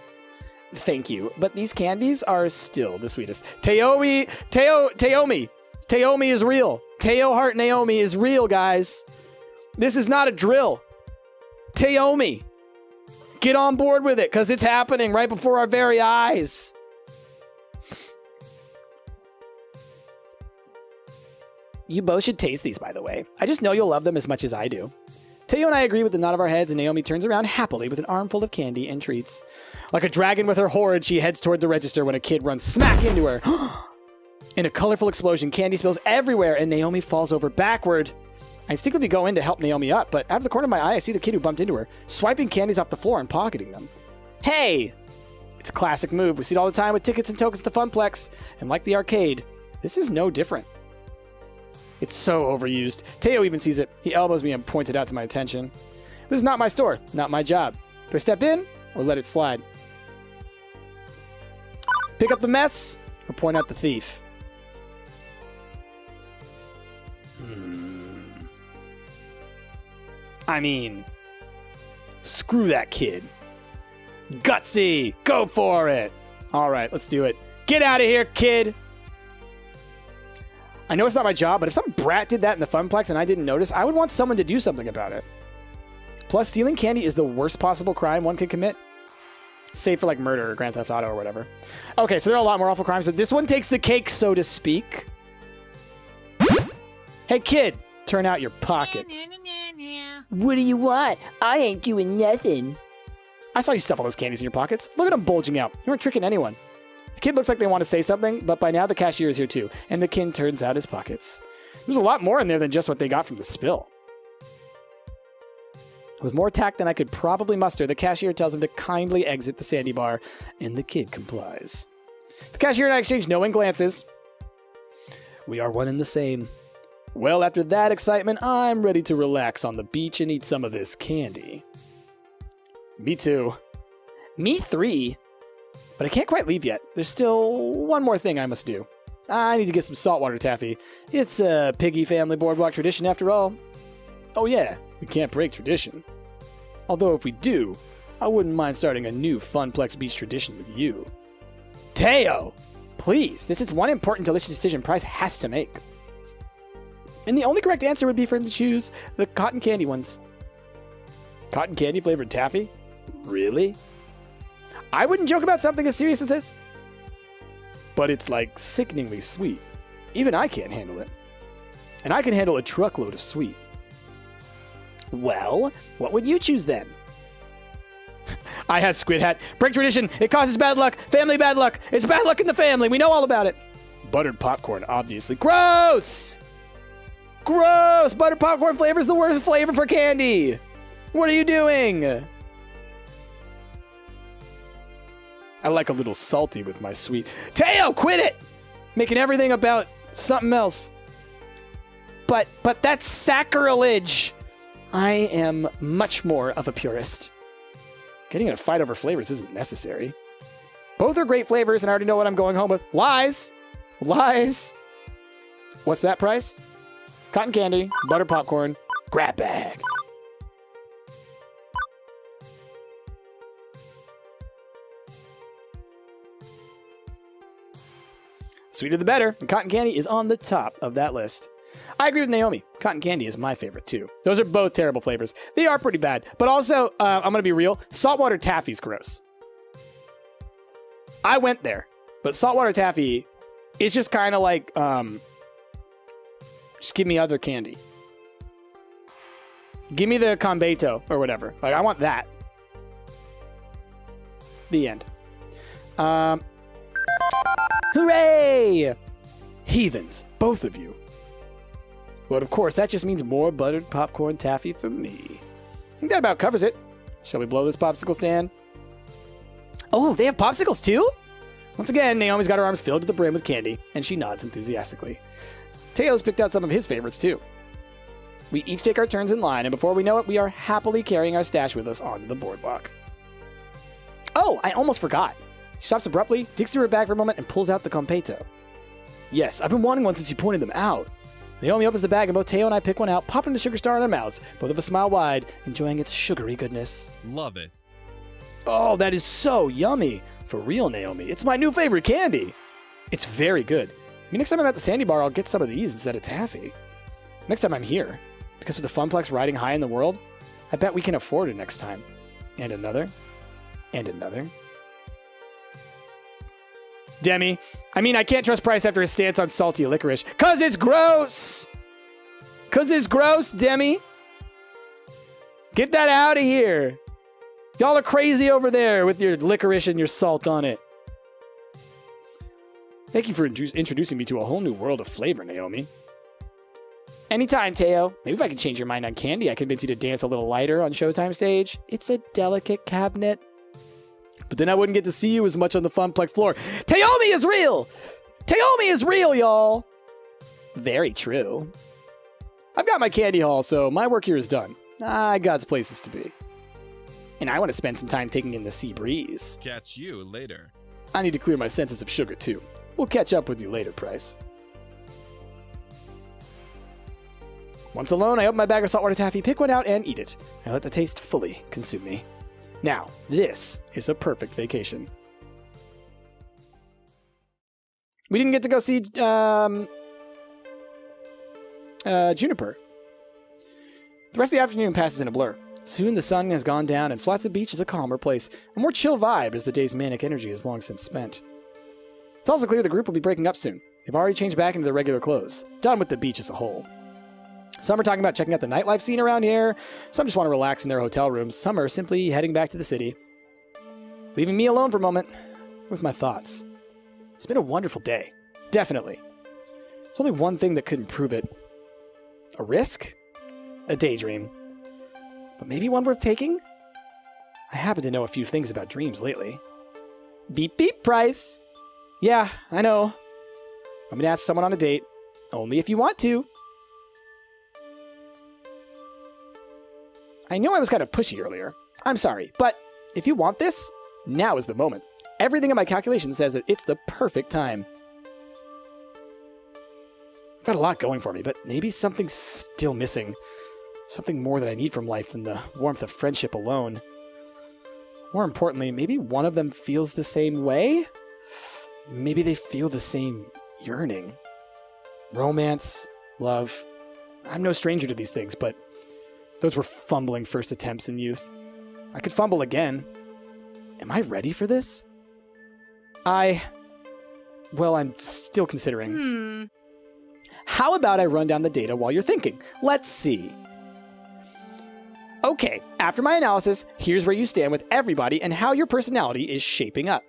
Thank you. But these candies are still the sweetest. Taomi, Teo, Taomi. Taomi is real. Teo Heart Naomi is real, guys. This is not a drill. Taomi. Get on board with it, because it's happening right before our very eyes. You both should taste these, by the way. I just know you'll love them as much as I do. Teo and I agree with the nod of our heads, and Naomi turns around happily with an armful of candy and treats. Like a dragon with her hoard, she heads toward the register when a kid runs smack into her. In a colorful explosion, candy spills everywhere, and Naomi falls over backward. I instinctively go in to help Naomi up, but out of the corner of my eye, I see the kid who bumped into her, swiping candies off the floor and pocketing them. Hey! It's a classic move. We see it all the time with tickets and tokens at the Funplex, and like the arcade, this is no different. It's so overused. Teo even sees it. He elbows me and points it out to my attention. This is not my store, not my job. Do I step in or let it slide? Pick up the mess or point out the thief? Hmm. I mean, screw that kid. Gutsy! Go for it! All right, let's do it. Get out of here, kid! I know it's not my job, but if some brat did that in the Funplex and I didn't notice, I would want someone to do something about it. Plus, stealing candy is the worst possible crime one can commit. Save for like murder or Grand Theft Auto or whatever. Okay, so there are a lot more awful crimes, but this one takes the cake, so to speak. Hey, kid, turn out your pockets. What do you want? I ain't doing nothing. I saw you stuff all those candies in your pockets. Look at them bulging out. You weren't tricking anyone. The kid looks like they want to say something, but by now the cashier is here too, and the kid turns out his pockets. There's a lot more in there than just what they got from the spill. With more tact than I could probably muster, the cashier tells him to kindly exit the sandy bar, and the kid complies. The cashier and I exchange knowing glances. We are one and the same. Well, after that excitement, I'm ready to relax on the beach and eat some of this candy. Me too. Me three? But I can't quite leave yet. There's still one more thing I must do. I need to get some saltwater taffy. It's a piggy family boardwalk tradition after all. Oh yeah, we can't break tradition. Although if we do, I wouldn't mind starting a new Funplex Beach tradition with you. Teo! Please, this is one important delicious decision Price has to make. And the only correct answer would be for him to choose the cotton candy ones. Cotton candy flavored taffy? Really? I wouldn't joke about something as serious as this. But it's like sickeningly sweet. Even I can't handle it. And I can handle a truckload of sweet. Well, what would you choose then? I had Squid Hat. Break tradition. It causes bad luck. Family bad luck. It's bad luck in the family. We know all about it. Buttered popcorn, obviously. Gross! Gross! Butter popcorn flavor is the worst flavor for candy. What are you doing? I like a little salty with my sweet. Teo, quit it! Making everything about something else. But but that's sacrilege. I am much more of a purist. Getting in a fight over flavors isn't necessary. Both are great flavors, and I already know what I'm going home with. Lies! Lies! What's that price? Cotton candy, butter popcorn, grab bag. Sweeter the better, and cotton candy is on the top of that list. I agree with Naomi. Cotton candy is my favorite too. Those are both terrible flavors. They are pretty bad, but also, uh, I'm gonna be real. Saltwater taffy's gross. I went there, but saltwater taffy is just kind of like um, just give me other candy. Give me the Conbeto or whatever. Like I want that. The end. Um, hooray! Heathens, both of you. But of course, that just means more buttered popcorn taffy for me. I think that about covers it. Shall we blow this popsicle stand? Oh, they have popsicles too? Once again, Naomi's got her arms filled to the brim with candy, and she nods enthusiastically. Teo's picked out some of his favorites too. We each take our turns in line, and before we know it, we are happily carrying our stash with us onto the boardwalk. Oh, I almost forgot. She stops abruptly, digs through her bag for a moment, and pulls out the Competo. Yes, I've been wanting one since you pointed them out. Naomi opens the bag, and both Teo and I pick one out, popping the sugar star in our mouths, both of us smile wide, enjoying its sugary goodness. Love it. Oh, that is so yummy. For real, Naomi. It's my new favorite candy. It's very good. Maybe next time I'm at the Sandy Bar, I'll get some of these instead of taffy. Next time I'm here. Because with the Funplex riding high in the world, I bet we can afford it next time. And another. And another. Demi. I mean, I can't trust Price after his stance on salty licorice. Cause it's gross! Cause it's gross, Demi. Get that out of here. Y'all are crazy over there with your licorice and your salt on it. Thank you for introducing me to a whole new world of flavor, Naomi. Anytime, Teo. Maybe if I can change your mind on candy, I convince you to dance a little lighter on Showtime stage. It's a delicate cabinet. But then I wouldn't get to see you as much on the Funplex floor. Taomi is real! Taomi is real, y'all! Very true. I've got my candy haul, so my work here is done. Ah, I got places to be. And I want to spend some time taking in the sea breeze. Catch you later. I need to clear my senses of sugar, too. We'll catch up with you later, Price. Once alone, I open my bag of saltwater taffy, pick one out, and eat it. I let the taste fully consume me. Now, this is a perfect vacation. We didn't get to go see um, uh, Juniper. The rest of the afternoon passes in a blur. Soon the sun has gone down, and Flotsam Beach is a calmer place, a more chill vibe as the day's manic energy is long since spent. It's also clear the group will be breaking up soon. They've already changed back into their regular clothes, done with the beach as a whole. Some are talking about checking out the nightlife scene around here, some just want to relax in their hotel rooms, some are simply heading back to the city. Leaving me alone for a moment with my thoughts. It's been a wonderful day. Definitely. There's only one thing that could improve it a risk? A daydream. But maybe one worth taking? I happen to know a few things about dreams lately. Beep beep, Price. Yeah, I know. I'm gonna ask someone on a date. Only if you want to. I know I was kind of pushy earlier. I'm sorry, but if you want this, now is the moment. Everything in my calculation says that it's the perfect time. I've got a lot going for me, but maybe something's still missing. Something more that I need from life than the warmth of friendship alone. More importantly, maybe one of them feels the same way? Maybe they feel the same yearning. Romance, love. I'm no stranger to these things, but those were fumbling first attempts in youth. I could fumble again. Am I ready for this? I. Well, I'm still considering. Hmm. How about I run down the data while you're thinking? Let's see. Okay, after my analysis, here's where you stand with everybody and how your personality is shaping up.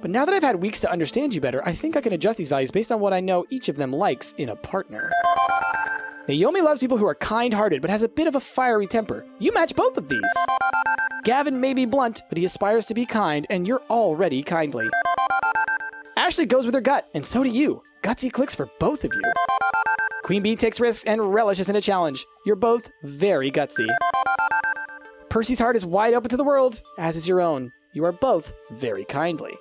But now that I've had weeks to understand you better, I think I can adjust these values based on what I know each of them likes in a partner. Naomi loves people who are kind hearted but has a bit of a fiery temper. You match both of these. Gavin may be blunt, but he aspires to be kind, and you're already kindly. Ashley goes with her gut, and so do you. Gutsy clicks for both of you. Queen Bee takes risks and relishes in a challenge. You're both very gutsy. Percy's heart is wide open to the world, as is your own. You are both very kindly.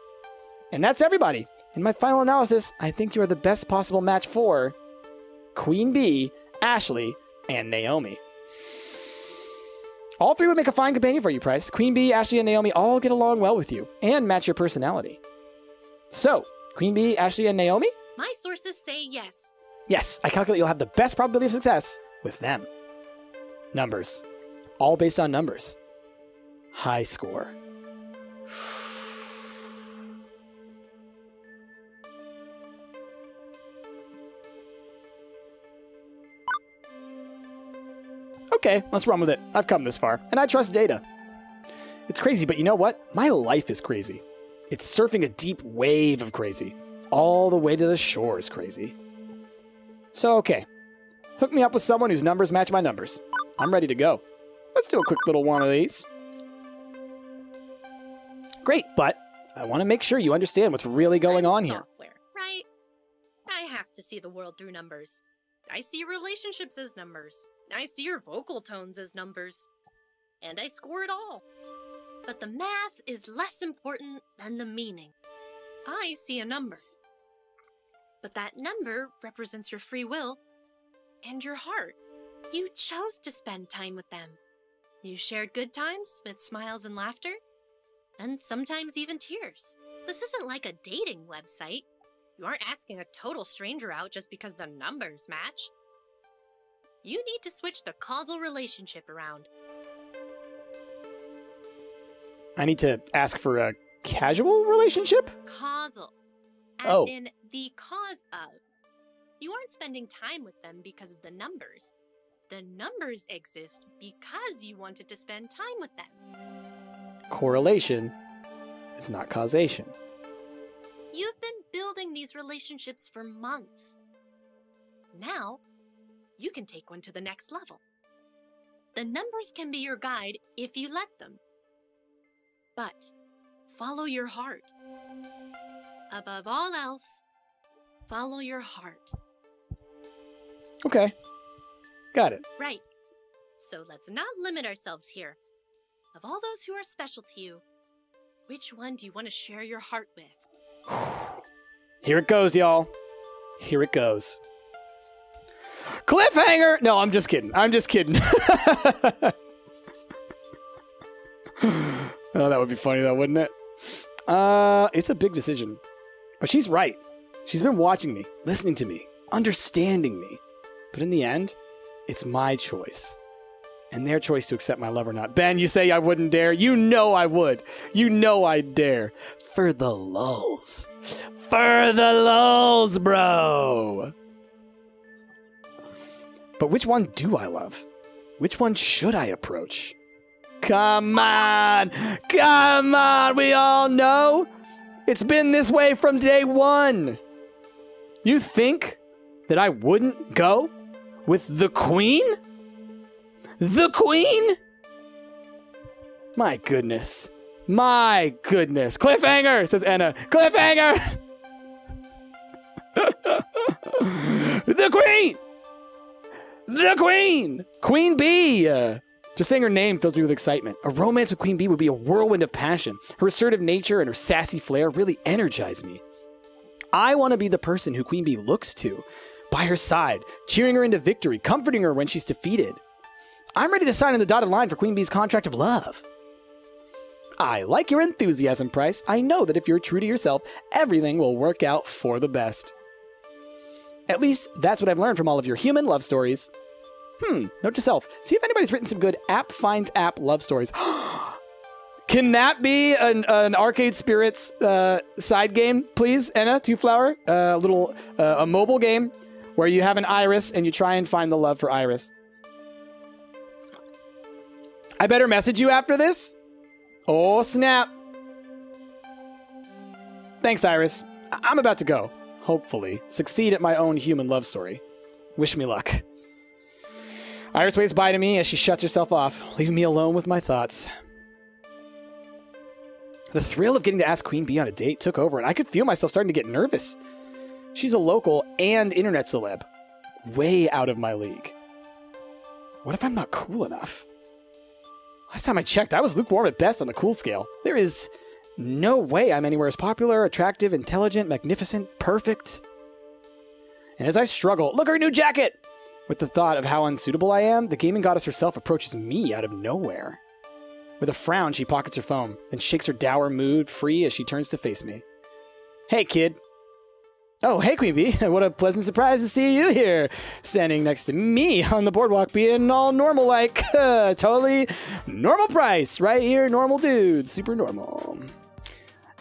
And that's everybody. In my final analysis, I think you are the best possible match for Queen Bee, Ashley, and Naomi. All three would make a fine companion for you, Price. Queen Bee, Ashley, and Naomi all get along well with you and match your personality. So, Queen Bee, Ashley, and Naomi? My sources say yes. Yes, I calculate you'll have the best probability of success with them. Numbers. All based on numbers. High score. Okay, let's run with it. I've come this far, and I trust data. It's crazy, but you know what? My life is crazy. It's surfing a deep wave of crazy. All the way to the shore is crazy. So, okay. Hook me up with someone whose numbers match my numbers. I'm ready to go. Let's do a quick little one of these. Great, but I want to make sure you understand what's really going I'm on here. Software, right? I have to see the world through numbers. I see relationships as numbers. I see your vocal tones as numbers. And I score it all. But the math is less important than the meaning. I see a number. But that number represents your free will and your heart. You chose to spend time with them. You shared good times with smiles and laughter, and sometimes even tears. This isn't like a dating website. You aren't asking a total stranger out just because the numbers match. You need to switch the causal relationship around. I need to ask for a casual relationship? Causal. As Oh. in the cause of. You aren't spending time with them because of the numbers. The numbers exist because you wanted to spend time with them. Correlation is not causation. You've been building these relationships for months. Now, you can take one to the next level. The numbers can be your guide if you let them. But follow your heart. Above all else, follow your heart. Okay. Got it. Right. So let's not limit ourselves here. Of all those who are special to you, which one do you want to share your heart with? Here it goes, y'all. Here it goes. Cliffhanger! No, I'm just kidding. I'm just kidding. oh, that would be funny though, wouldn't it? Uh, it's a big decision. But she's right. She's been watching me, listening to me, understanding me. But in the end, it's my choice. And their choice to accept my love or not. Ben, you say I wouldn't dare. You know I would. You know I'd dare. For the lulls. For the lulls, bro. But which one do I love? Which one should I approach? Come on! Come on! We all know it's been this way from day one. You think that I wouldn't go with the queen? The queen? My goodness. My goodness. Cliffhanger, says Anna. Cliffhanger! the queen! The queen! Queen Bee! Uh, just saying her name fills me with excitement. A romance with Queen Bee would be a whirlwind of passion. Her assertive nature and her sassy flair really energize me. I want to be the person who Queen Bee looks to, by her side, cheering her into victory, comforting her when she's defeated. I'm ready to sign on the dotted line for Queen Bee's contract of love. I like your enthusiasm, Price. I know that if you're true to yourself, everything will work out for the best. At least that's what I've learned from all of your human love stories. Hmm, note to self. See if anybody's written some good app finds app love stories. Can that be an, an Arcade Spirits uh, side game, please, Anna, Two Flower? A uh, little uh, a mobile game where you have an Iris and you try and find the love for Iris. I better message you after this. Oh snap! Thanks, Iris. I- I'm about to go. Hopefully, succeed at my own human love story. Wish me luck. Iris waves bye to me as she shuts herself off, leaving me alone with my thoughts. The thrill of getting to ask Queen Bee on a date took over, and I could feel myself starting to get nervous. She's a local and internet celeb, way out of my league. What if I'm not cool enough? Last time I checked, I was lukewarm at best on the cool scale. There is no way I'm anywhere as popular, attractive, intelligent, magnificent, perfect. And as I struggle, look her new jacket! With the thought of how unsuitable I am, the gaming goddess herself approaches me out of nowhere. With a frown, she pockets her phone, then shakes her dour mood free as she turns to face me. Hey, kid. Oh, hey, Queen Bee. What a pleasant surprise to see you here, standing next to me on the boardwalk, being all normal like. totally normal price, right here, normal dude, super normal.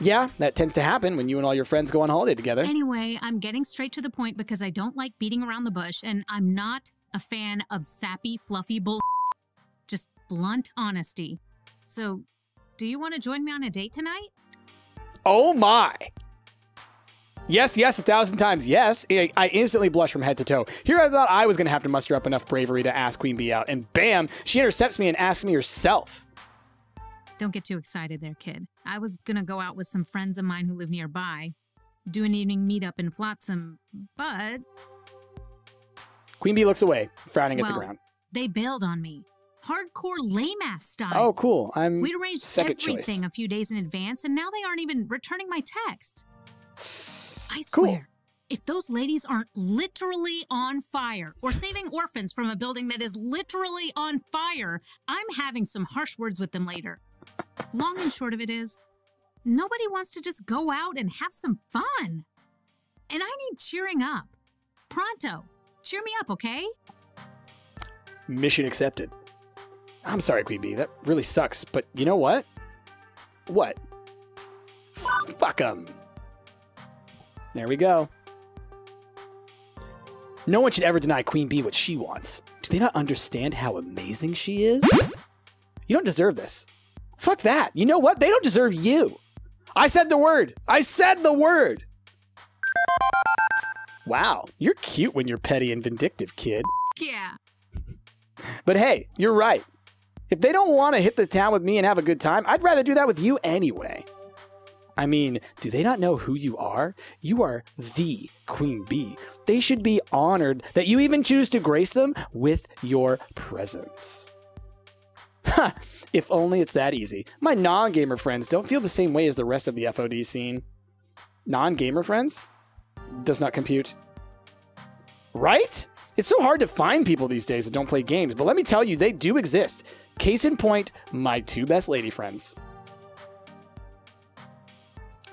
Yeah, that tends to happen when you and all your friends go on holiday together. Anyway, I'm getting straight to the point because I don't like beating around the bush and I'm not a fan of sappy, fluffy bull. Just blunt honesty. So, do you want to join me on a date tonight? Oh my. Yes, yes, a thousand times yes. I I instantly blush from head to toe. Here I thought I was going to have to muster up enough bravery to ask Queen Bee out, and bam, she intercepts me and asks me herself. Don't get too excited there, kid. I was gonna go out with some friends of mine who live nearby, do an evening meetup in Flotsam, but Queen Bee looks away, frowning at the Well- ground. they bailed on me. Hardcore lame ass style. Oh, cool. I'm We'd arranged second everything choice. a few days in advance, and now they aren't even returning my text. I Cool. swear, if those ladies aren't literally on fire or saving orphans from a building that is literally on fire, I'm having some harsh words with them later. Long and short of it is, nobody wants to just go out and have some fun. And I need cheering up. Pronto. Cheer me up, okay? Mission accepted. I'm sorry, Queen Bee. That really sucks. But you know what? What? Fuck 'em. There we go. No one should ever deny Queen Bee what she wants. Do they not understand how amazing she is? You don't deserve this. Fuck that. You know what? They don't deserve you. I said the word. I said the word. Wow, you're cute when you're petty and vindictive, kid. Yeah. But hey, you're right. If they don't want to hit the town with me and have a good time, I'd rather do that with you anyway. I mean, do they not know who you are? You are the Queen Bee. They should be honored that you even choose to grace them with your presence. Ha! If only it's that easy. My non gamer friends don't feel the same way as the rest of the FOD scene. Non gamer friends? Does not compute. Right? It's so hard to find people these days that don't play games, but let me tell you, they do exist. Case in point, my two best lady friends.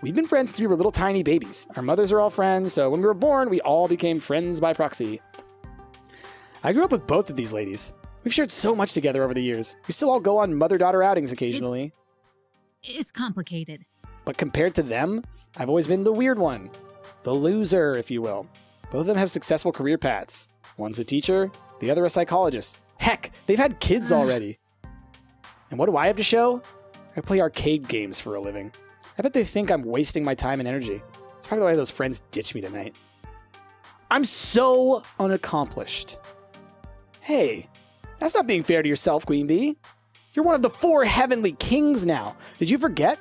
We've been friends since we were little tiny babies. Our mothers are all friends, so when we were born, we all became friends by proxy. I grew up with both of these ladies. We've shared so much together over the years. We still all go on mother daughter outings occasionally. It's complicated. But compared to them, I've always been the weird one. The loser, if you will. Both of them have successful career paths. One's a teacher, the other a psychologist. Heck, they've had kids already. And what do I have to show? I play arcade games for a living. I bet they think I'm wasting my time and energy. It's probably why those friends ditched me tonight. I'm so unaccomplished. Hey, that's not being fair to yourself, Queen Bee. You're one of the four heavenly kings now. Did you forget?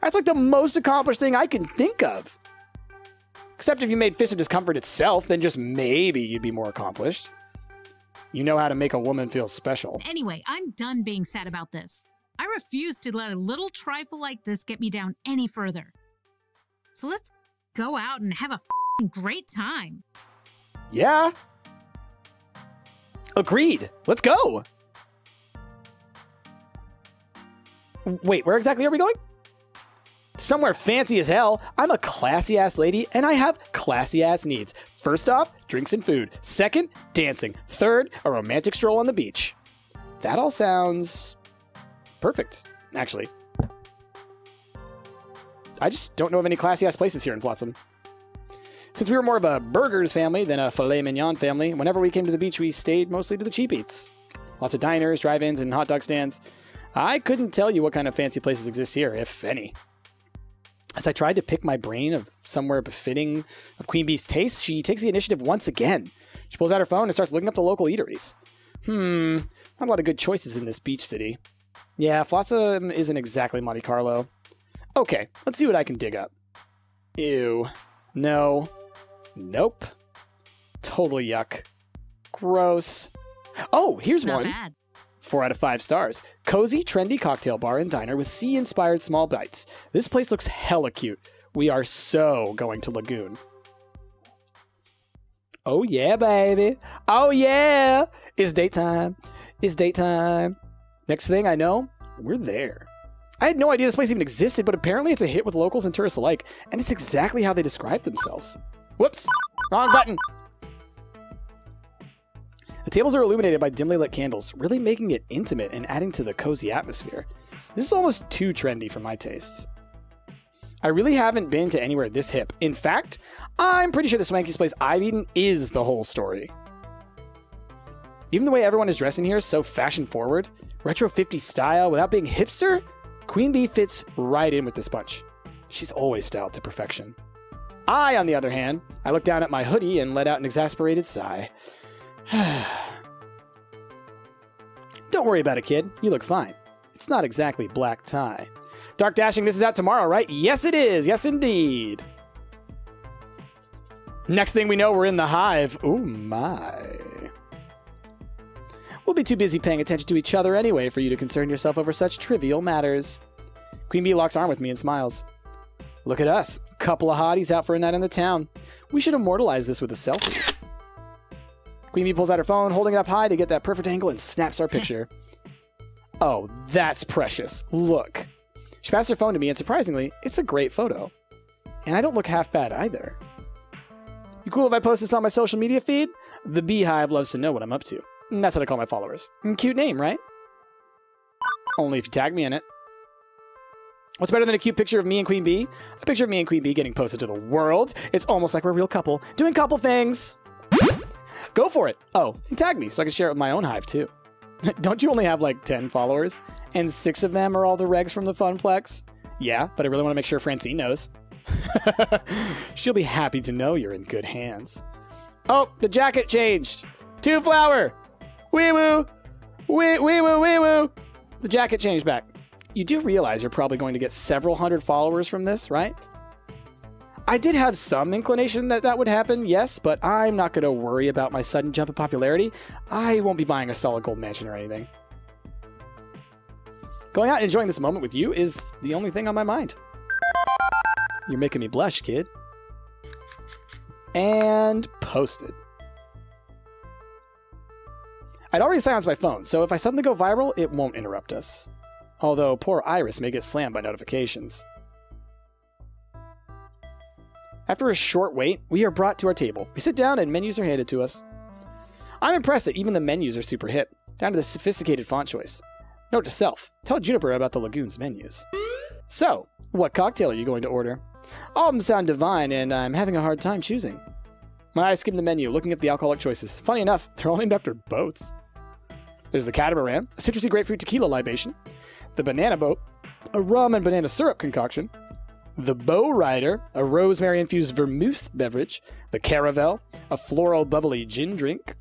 That's like the most accomplished thing I can think of. Except if you made Fist of Discomfort itself, then just maybe you'd be more accomplished. You know how to make a woman feel special. Anyway, I'm done being sad about this. I refuse to let a little trifle like this get me down any further. So let's go out and have a fing great time. Yeah? Agreed. Let's go. Wait, where exactly are we going? Somewhere fancy as hell. I'm a classy ass lady and I have classy ass needs. First off, drinks and food. Second, dancing. Third, a romantic stroll on the beach. That all sounds perfect, actually. I just don't know of any classy ass places here in Flotsam. Since we were more of a burgers family than a filet mignon family, whenever we came to the beach, we stayed mostly to the cheap eats. Lots of diners, drive ins, and hot dog stands. I couldn't tell you what kind of fancy places exist here, if any. As I tried to pick my brain of somewhere befitting of Queen Bee's taste, she takes the initiative once again. She pulls out her phone and starts looking up the local eateries. Hmm, not a lot of good choices in this beach city. Yeah, Flotsam isn't exactly Monte Carlo. Okay, let's see what I can dig up. Ew. No. Nope. Total yuck. Gross. Oh, here's Not one. bad. Four out of five stars. Cozy, trendy cocktail bar and diner with sea inspired small bites. This place looks hella cute. We are so going to Lagoon. Oh, yeah, baby. Oh, yeah. It's daytime. It's daytime. Next thing I know, we're there. I had no idea this place even existed, but apparently it's a hit with locals and tourists alike, and it's exactly how they describe themselves. Whoops, wrong button. The tables are illuminated by dimly lit candles, really making it intimate and adding to the cozy atmosphere. This is almost too trendy for my tastes. I really haven't been to anywhere this hip. In fact, I'm pretty sure the swankiest place I've eaten is the whole story. Even the way everyone is dressed in here is so fashion forward, retro 50s style without being hipster. Queen Bee fits right in with this bunch. She's always styled to perfection. I, on the other hand, I looked down at my hoodie and let out an exasperated sigh. Don't worry about it, kid. You look fine. It's not exactly black tie. Dark Dashing, this is out tomorrow, right? Yes, it is. Yes, indeed. Next thing we know, we're in the hive. Oh my. We'll be too busy paying attention to each other anyway for you to concern yourself over such trivial matters. Queen Bee locks arm with me and smiles. Look at us, a couple of hotties out for a night in the town. We should immortalize this with a selfie. Queen Bee pulls out her phone, holding it up high to get that perfect angle, and snaps our picture. oh, that's precious. Look. She passes her phone to me, and surprisingly, it's a great photo. And I don't look half bad either. You cool if I post this on my social media feed? The Beehive loves to know what I'm up to. And that's what I call my followers. Cute name, right? Only if you tag me in it. What's better than a cute picture of me and Queen Bee? A picture of me and Queen Bee getting posted to the world. It's almost like we're a real couple, doing couple things. Go for it. Oh, and tag me so I can share it with my own hive too. Don't you only have like 10 followers? And six of them are all the regs from the Funplex? Yeah, but I really want to make sure Francine knows. She'll be happy to know you're in good hands. Oh, the jacket changed. Two flower. Wee woo. Wee wee woo wee woo. The jacket changed back. You do realize you're probably going to get several hundred followers from this, right? I did have some inclination that that would happen, yes, but I'm not going to worry about my sudden jump in popularity. I won't be buying a solid gold mansion or anything. Going out and enjoying this moment with you is the only thing on my mind. You're making me blush, kid. And posted. I'd already silenced my phone, so if I suddenly go viral, it won't interrupt us. Although poor Iris may get slammed by notifications. After a short wait, we are brought to our table. We sit down and menus are handed to us. I'm impressed that even the menus are super hip, down to the sophisticated font choice. Note to self, tell Juniper about the Lagoon's menus. So, what cocktail are you going to order? All of them sound divine, and I'm having a hard time choosing. My eyes skim the menu, looking at the alcoholic choices. Funny enough, they're all named after boats. There's the catamaran, a citrusy grapefruit tequila libation, the banana boat, a rum and banana syrup concoction, the Bow Rider, a rosemary infused vermouth beverage, the Caravel, a floral bubbly gin drink,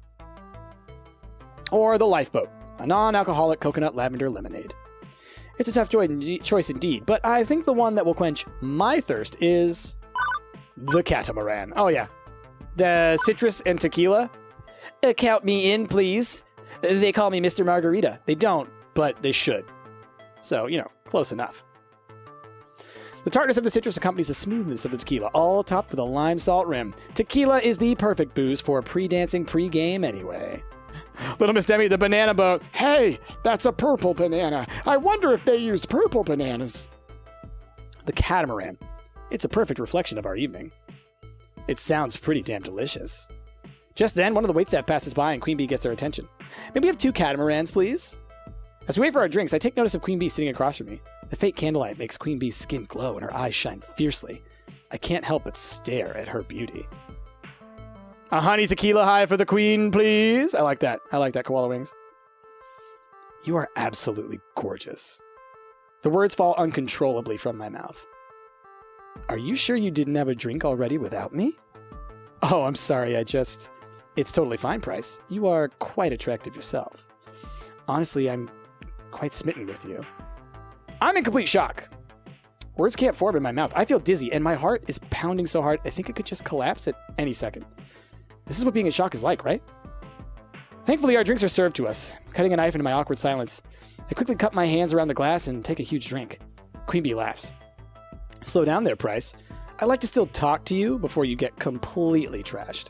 or the Lifeboat, a non alcoholic coconut lavender lemonade. It's a tough choi- choice indeed, but I think the one that will quench my thirst is the Catamaran. Oh, yeah. The citrus and tequila. Uh, count me in, please. They call me Mr. Margarita. They don't, but they should. So, you know, close enough. The tartness of the citrus accompanies the smoothness of the tequila, all topped with a lime salt rim. Tequila is the perfect booze for a pre-dancing pre-game anyway. Little Miss Demi, the banana boat. Hey, that's a purple banana. I wonder if they used purple bananas. The catamaran. It's a perfect reflection of our evening. It sounds pretty damn delicious. Just then, one of the waitstaff passes by and Queen Bee gets their attention. May we have two catamarans, please? As we wait for our drinks, I take notice of Queen Bee sitting across from me. The faint candlelight makes Queen Bee's skin glow and her eyes shine fiercely. I can't help but stare at her beauty. A honey tequila high for the queen, please. I like that. I like that, koala wings. You are absolutely gorgeous. The words fall uncontrollably from my mouth. Are you sure you didn't have a drink already without me? Oh, I'm sorry. I just. It's totally fine, Price. You are quite attractive yourself. Honestly, I'm quite smitten with you. I'm in complete shock. Words can't form in my mouth. I feel dizzy, and my heart is pounding so hard I think it could just collapse at any second. This is what being in shock is like, right? Thankfully, our drinks are served to us. Cutting a knife into my awkward silence, I quickly cut my hands around the glass and take a huge drink. Queen Bee laughs. Slow down there, Price. I'd like to still talk to you before you get completely trashed.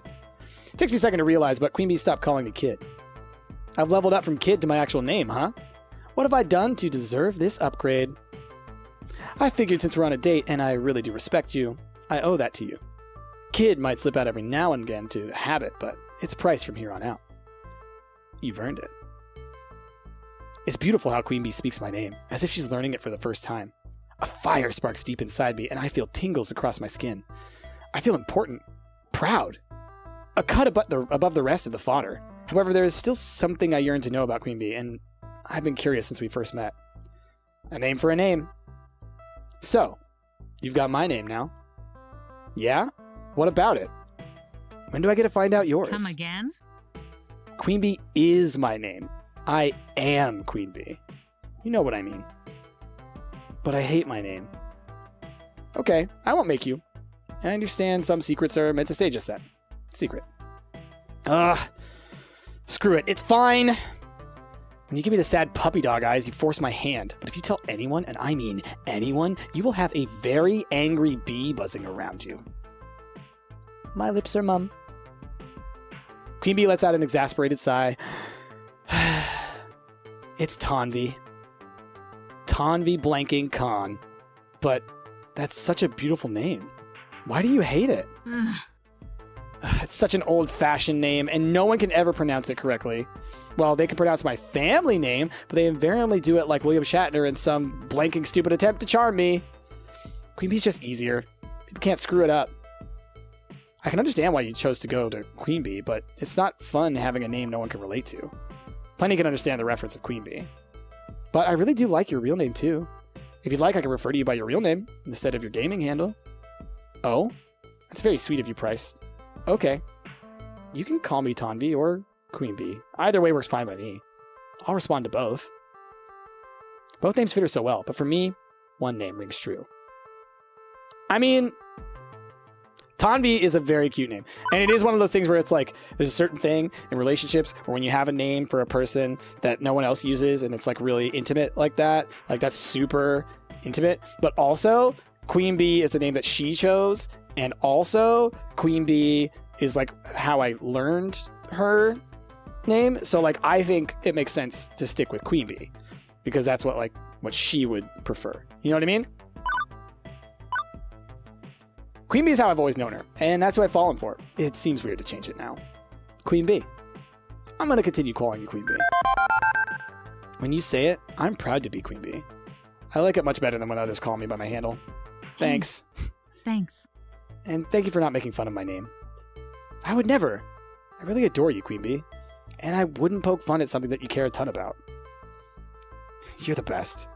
It takes me a second to realize, but Queen Bee stopped calling me kid. I've leveled up from kid to my actual name, huh? What have I done to deserve this upgrade? I figured since we're on a date and I really do respect you, I owe that to you. Kid might slip out every now and again to habit, but it's Price from here on out. You've earned it. It's beautiful how Queen Bee speaks my name, as if she's learning it for the first time. A fire sparks deep inside me, and I feel tingles across my skin. I feel important, proud. A cut above the, above the rest of the fodder. However, there is still something I yearn to know about Queen Bee, and I've been curious since we first met. A name for a name. So, you've got my name now. Yeah? What about it? When do I get to find out yours? Come again? Queen Bee is my name. I am Queen Bee. You know what I mean. But I hate my name. Okay, I won't make you. I understand some secrets are meant to stay just that. Secret. Ugh. Screw it. It's fine. When you give me the sad puppy dog eyes, you force my hand. But if you tell anyone, and I mean anyone, you will have a very angry bee buzzing around you. My lips are mum. Queen Bee lets out an exasperated sigh. it's Tanvi. Tanvi blanking Khan. But that's such a beautiful name. Why do you hate it? It's such an old fashioned name, and no one can ever pronounce it correctly. Well, they can pronounce my family name, but they invariably do it like William Shatner in some blanking stupid attempt to charm me. Queen Bee's just easier. People can't screw it up. I can understand why you chose to go to Queen Bee, but it's not fun having a name no one can relate to. Plenty can understand the reference of Queen Bee. But I really do like your real name too. If you'd like, I can refer to you by your real name instead of your gaming handle. Oh? That's very sweet of you, Price. Okay. You can call me Tanvi or Queen Bee. Either way works fine by me. I'll respond to both. Both names fit her so well, but for me, one name rings true. I mean, Tanvi is a very cute name. And it is one of those things where it's like there's a certain thing in relationships where when you have a name for a person that no one else uses and it's like really intimate like that, like that's super intimate. But also, Queen Bee is the name that she chose. And also, Queen Bee is like how I learned her name. So like I think it makes sense to stick with Queen Bee because that's what like what she would prefer. You know what I mean? Queen Bee is how I've always known her, and that's what I've fallen for. It seems weird to change it now. Queen Bee. I'm gonna continue calling you Queen Bee. When you say it, I'm proud to be Queen Bee. I like it much better than when others call me by my handle. Thanks. Thanks. And thank you for not making fun of my name. I would never. I really adore you, Queen Bee. And I wouldn't poke fun at something that you care a ton about. You're the best.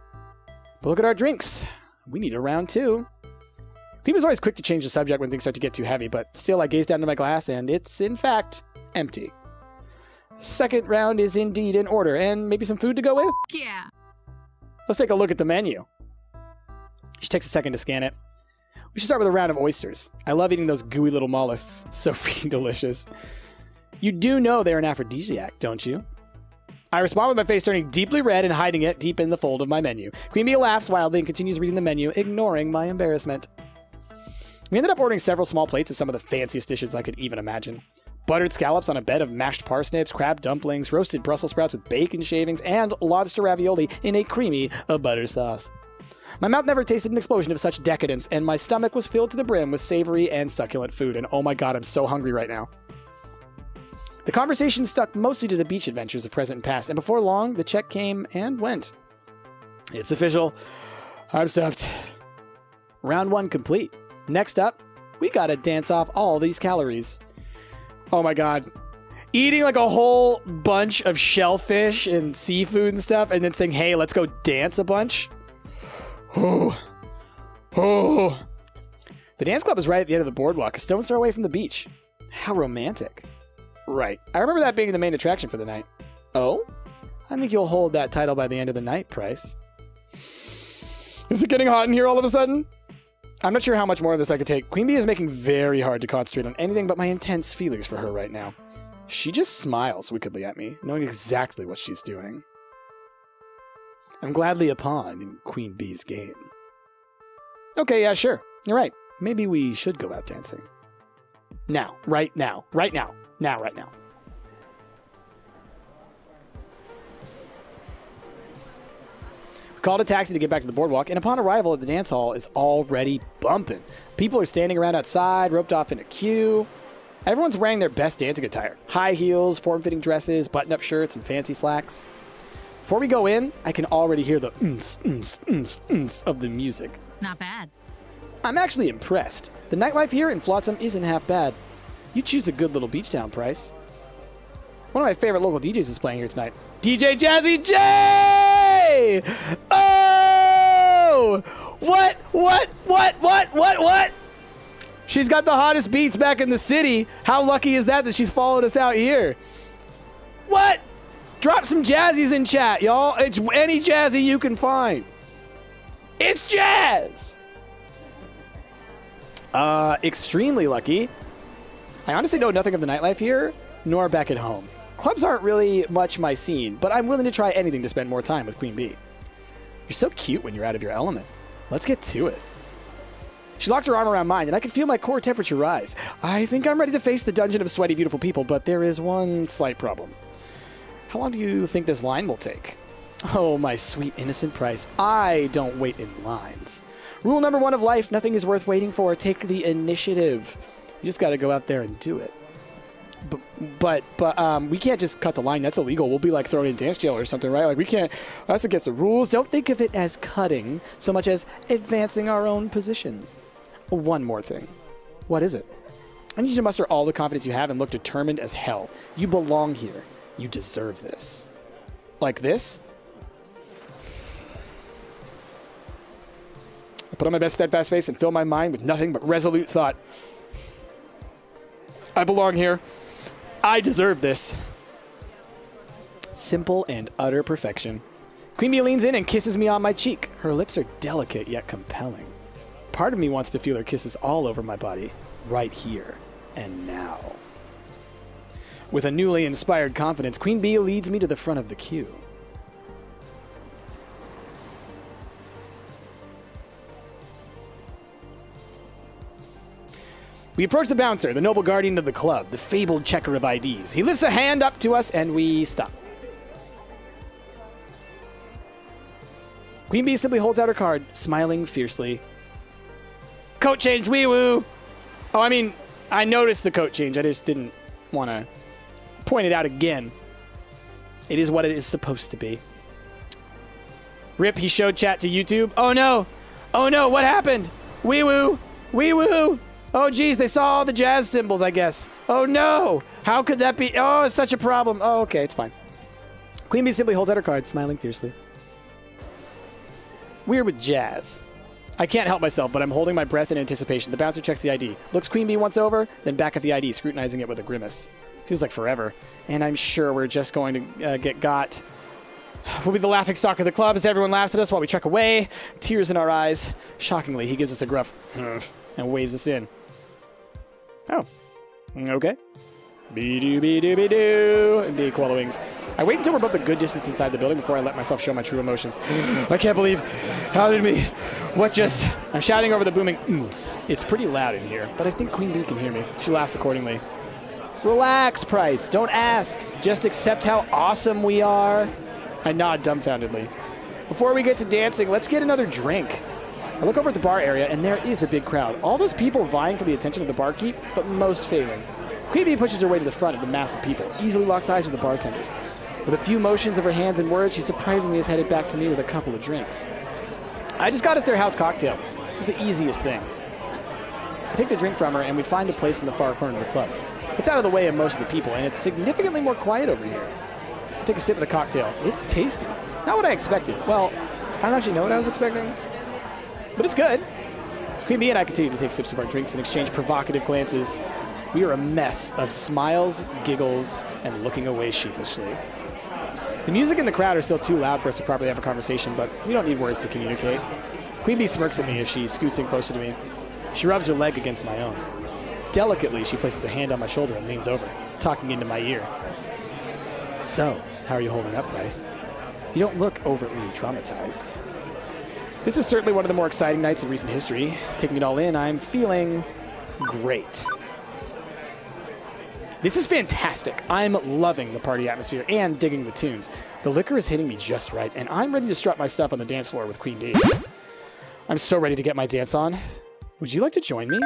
But look at our drinks. We need a round two. Queen Bee's always quick to change the subject when things start to get too heavy, but still I gaze down into my glass and it's, in fact, empty. Second round is indeed in order, and maybe some food to go with? Yeah. Let's take a look at the menu. She takes a second to scan it. We should start with a round of oysters. I love eating those gooey little mollusks. So freaking delicious. You do know they're an aphrodisiac, don't you? I respond with my face turning deeply red and hiding it deep in the fold of my menu. Queen Bee laughs wildly and continues reading the menu, ignoring my embarrassment. We ended up ordering several small plates of some of the fanciest dishes I could even imagine. Buttered scallops on a bed of mashed parsnips, crab dumplings, roasted Brussels sprouts with bacon shavings, and lobster ravioli in a creamy butter sauce. My mouth never tasted an explosion of such decadence, and my stomach was filled to the brim with savory and succulent food. And oh my god, I'm so hungry right now. The conversation stuck mostly to the beach adventures of present and past, and before long, the check came and went. It's official. I'm stuffed. Round one complete. Next up, we gotta dance off all these calories. Oh my god. Eating like a whole bunch of shellfish and seafood and stuff, and then saying, hey, let's go dance a bunch. Oh. Oh. The dance club is right at the end of the boardwalk, a stone's throw away from the beach. How romantic. Right. I remember that being the main attraction for the night. Oh? I think you'll hold that title by the end of the night, Price. Is it getting hot in here all of a sudden? I'm not sure how much more of this I could take. Queen Bee is making very hard to concentrate on anything but my intense feelings for her right now. She just smiles wickedly at me, knowing exactly what she's doing. I'm gladly a pawn in Queen Bee's game. Okay, yeah, sure. You're right. Maybe we should go out dancing. Now, right now, right now, now, right now. We called a taxi to get back to the boardwalk, and upon arrival at the dance hall is already bumping. People are standing around outside, roped off in a queue. Everyone's wearing their best dancing attire high heels, form fitting dresses, button up shirts, and fancy slacks. Before we go in, I can already hear the ums, ums, ums, ums of the music. Not bad. I'm actually impressed. The nightlife here in Flotsam isn't half bad. You choose a good little beach town, Price. One of my favorite local DJs is playing here tonight. DJ Jazzy J! Oh! What? What? What? What? What? What? She's got the hottest beats back in the city. How lucky is that that she's followed us out here? What? Drop some jazzies in chat, y'all. It's any jazzy you can find. It's jazz. Uh, extremely lucky. I honestly know nothing of the nightlife here, nor back at home. Clubs aren't really much my scene, but I'm willing to try anything to spend more time with Queen Bee. You're so cute when you're out of your element. Let's get to it. She locks her arm around mine, and I can feel my core temperature rise. I think I'm ready to face the dungeon of sweaty, beautiful people, but there is one slight problem. How long do you think this line will take? Oh, my sweet innocent Price. I don't wait in lines. Rule number one of life nothing is worth waiting for. Take the initiative. You just got to go out there and do it. But, but, but um, we can't just cut the line. That's illegal. We'll be like thrown in dance jail or something, right? Like, we can't. That's against the rules. Don't think of it as cutting so much as advancing our own position. One more thing. What is it? I need you to muster all the confidence you have and look determined as hell. You belong here. You deserve this. Like this? I put on my best steadfast face and fill my mind with nothing but resolute thought. I belong here. I deserve this. Simple and utter perfection. Queen Bee leans in and kisses me on my cheek. Her lips are delicate yet compelling. Part of me wants to feel her kisses all over my body, right here and now. With a newly inspired confidence, Queen Bee leads me to the front of the queue. We approach the bouncer, the noble guardian of the club, the fabled checker of IDs. He lifts a hand up to us and we stop. Queen Bee simply holds out her card, smiling fiercely. Coat change, wee woo! Oh, I mean, I noticed the coat change. I just didn't want to point it out again. It is what it is supposed to be. Rip, he showed chat to YouTube. Oh no! Oh no, what happened? Wee woo! Wee woo! Oh geez, they saw all the jazz symbols, I guess. Oh no! How could that be? Oh, it's such a problem. Oh, okay, it's fine. Queen Bee simply holds out her card, smiling fiercely. We're with jazz. I can't help myself, but I'm holding my breath in anticipation. The bouncer checks the ID, looks Queen Bee once over, then back at the ID, scrutinizing it with a grimace. Feels like forever. And I'm sure we're just going to uh, get got. We'll be the laughing stock of the club as everyone laughs at us while we trek away, tears in our eyes. Shockingly, he gives us a gruff and waves us in. Oh, okay. Be doo be doo be doo. Indeed, koala wings. I wait until we're about the good distance inside the building before I let myself show my true emotions. I can't believe. How did we? What just? I'm shouting over the booming. "Mts." It's pretty loud in here, but I think Queen Bee can hear me. She laughs accordingly. Relax, Price. Don't ask. Just accept how awesome we are. I nod dumbfoundedly. Before we get to dancing, let's get another drink. I look over at the bar area, and there is a big crowd. All those people vying for the attention of the barkeep, but most failing. Bee pushes her way to the front of the mass of people, easily locks eyes with the bartenders. With a few motions of her hands and words, she surprisingly is headed back to me with a couple of drinks. I just got us their house cocktail. It was the easiest thing. I take the drink from her, and we find a place in the far corner of the club. It's out of the way of most of the people, and it's significantly more quiet over here. Take a sip of the cocktail. It's tasty. Not what I expected. Well, I don't actually know what I was expecting, but it's good. Queen Bee and I continue to take sips of our drinks and exchange provocative glances. We are a mess of smiles, giggles, and looking away sheepishly. The music and the crowd are still too loud for us to properly have a conversation, but we don't need words to communicate. Queen Bee smirks at me as she scoots in closer to me. She rubs her leg against my own. Delicately, she places a hand on my shoulder and leans over, talking into my ear. So, how are you holding up, Price? You don't look overtly traumatized. This is certainly one of the more exciting nights in recent history. Taking it all in, I'm feeling great. This is fantastic. I'm loving the party atmosphere and digging the tunes. The liquor is hitting me just right, and I'm ready to strut my stuff on the dance floor with Queen Bee. I'm so ready to get my dance on. Would you like to join me?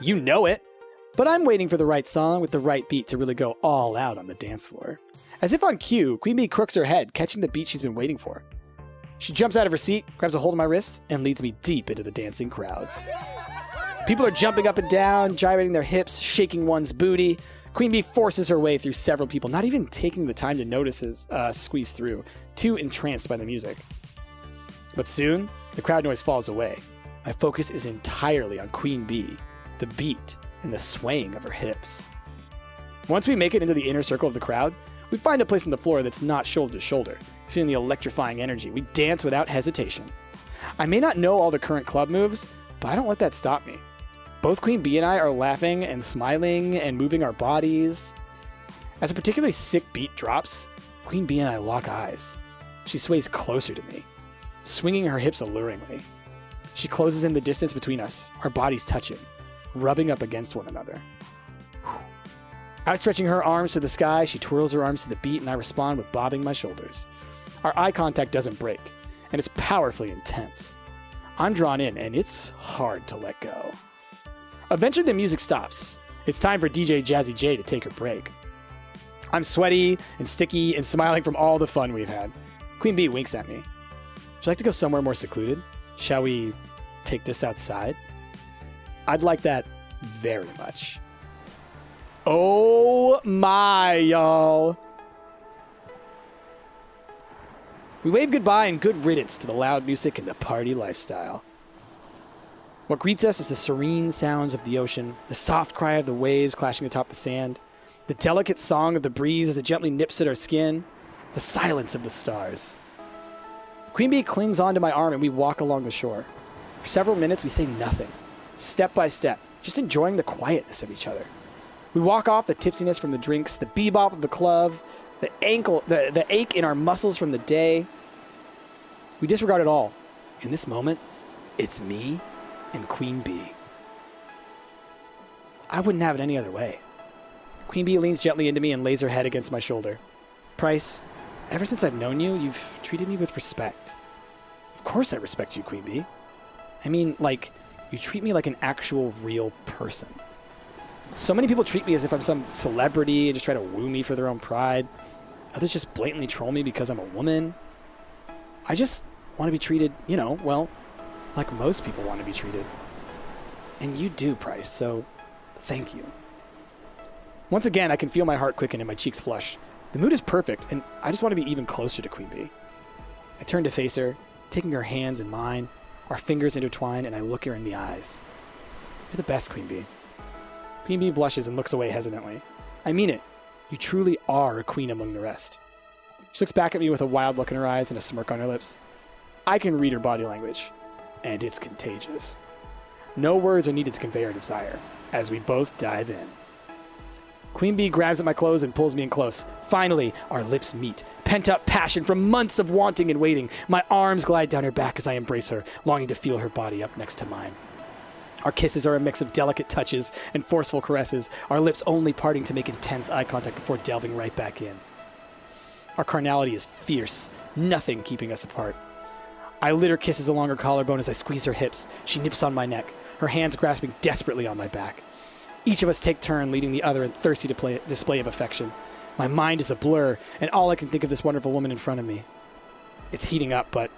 You know it. But I'm waiting for the right song with the right beat to really go all out on the dance floor. As if on cue, Queen Bee crooks her head, catching the beat she's been waiting for. She jumps out of her seat, grabs a hold of my wrist, and leads me deep into the dancing crowd. People are jumping up and down, gyrating their hips, shaking one's booty. Queen Bee forces her way through several people, not even taking the time to notice us uh, squeeze through, too entranced by the music. But soon, the crowd noise falls away. My focus is entirely on Queen Bee, the beat, and the swaying of her hips. Once we make it into the inner circle of the crowd, we find a place on the floor that's not shoulder to shoulder. Feeling the electrifying energy, we dance without hesitation. I may not know all the current club moves, but I don't let that stop me. Both Queen Bee and I are laughing and smiling and moving our bodies. As a particularly sick beat drops, Queen Bee and I lock eyes. She sways closer to me, swinging her hips alluringly. She closes in the distance between us, our bodies touching, rubbing up against one another. Outstretching her arms to the sky, she twirls her arms to the beat, and I respond with bobbing my shoulders. Our eye contact doesn't break, and it's powerfully intense. I'm drawn in, and it's hard to let go. Eventually, the music stops. It's time for DJ Jazzy J to take her break. I'm sweaty and sticky and smiling from all the fun we've had. Queen Bee winks at me. Would you like to go somewhere more secluded? Shall we take this outside? I'd like that very much. Oh my, y'all. We wave goodbye and good riddance to the loud music and the party lifestyle. What greets us is the serene sounds of the ocean, the soft cry of the waves clashing atop the sand, the delicate song of the breeze as it gently nips at our skin, the silence of the stars. Queen Bee clings onto my arm and we walk along the shore. For several minutes, we say nothing, step by step, just enjoying the quietness of each other. We walk off the tipsiness from the drinks, the bebop of the club, the ankle, the, the ache in our muscles from the day. We disregard it all. In this moment, it's me and Queen Bee. I wouldn't have it any other way. Queen Bee leans gently into me and lays her head against my shoulder. Price, ever since I've known you, you've treated me with respect. Of course I respect you, Queen Bee. I mean, like, you treat me like an actual real person. So many people treat me as if I'm some celebrity and just try to woo me for their own pride. Others just blatantly troll me because I'm a woman. I just want to be treated, you know, well, like most people want to be treated. And you do, Price, so thank you. Once again, I can feel my heart quicken and my cheeks flush. The mood is perfect, and I just want to be even closer to Queen Bee. I turn to face her, taking her hands in mine, our fingers intertwine, and I look her in the eyes. You're the best, Queen Bee. Queen Bee blushes and looks away hesitantly. I mean it. You truly are a queen among the rest. She looks back at me with a wild look in her eyes and a smirk on her lips. I can read her body language, and it's contagious. No words are needed to convey our desire, as we both dive in. Queen Bee grabs at my clothes and pulls me in close. Finally, our lips meet. Pent up passion from months of wanting and waiting. My arms glide down her back as I embrace her, longing to feel her body up next to mine. Our kisses are a mix of delicate touches and forceful caresses, our lips only parting to make intense eye contact before delving right back in. Our carnality is fierce, nothing keeping us apart. I litter kisses along her collarbone as I squeeze her hips. She nips on my neck, her hands grasping desperately on my back. Each of us take turn leading the other in thirsty display, display of affection. My mind is a blur, and all I can think of this wonderful woman in front of me. It's heating up, but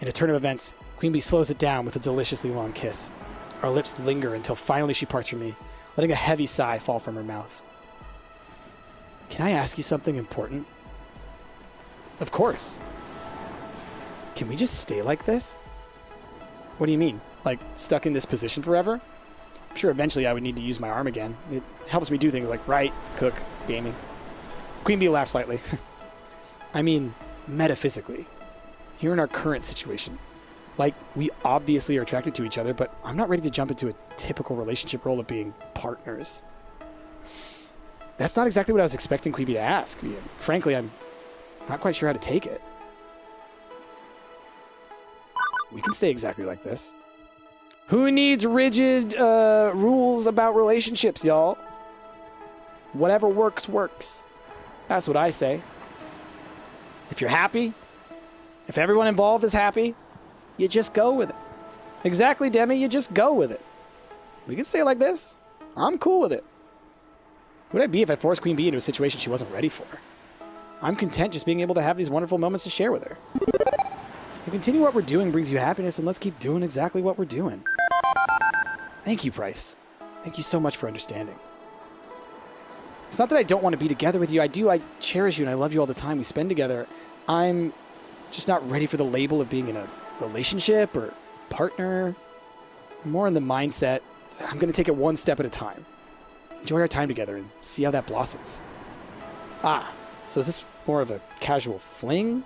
in a turn of events, Queen Bee slows it down with a deliciously long kiss. Our lips linger until finally she parts from me, letting a heavy sigh fall from her mouth. Can I ask you something important? Of course. Can we just stay like this? What do you mean? Like, stuck in this position forever? Sure eventually I would need to use my arm again. It helps me do things like write, cook, gaming. Queen Bee laughs slightly. I mean, metaphysically. Here in our current situation, like, we obviously are attracted to each other, but I'm not ready to jump into a typical relationship role of being partners. That's not exactly what I was expecting Queen Bee to ask. I frankly, I'm not quite sure how to take it. We can stay exactly like this. Who needs rigid uh, rules about relationships, y'all? Whatever works, works. That's what I say. If you're happy, if everyone involved is happy, you just go with it. Exactly, Demi, you just go with it. We can say it like this. I'm cool with it. Who would I be if I forced Queen Bee into a situation she wasn't ready for? I'm content just being able to have these wonderful moments to share with her. If continue what we're doing brings you happiness, and let's keep doing exactly what we're doing. Thank you, Price. Thank you so much for understanding. It's not that I don't want to be together with you. I do. I cherish you and I love you all the time we spend together. I'm just not ready for the label of being in a relationship or partner. I'm more in the mindset I'm going to take it one step at a time. Enjoy our time together and see how that blossoms. Ah, so is this more of a casual fling?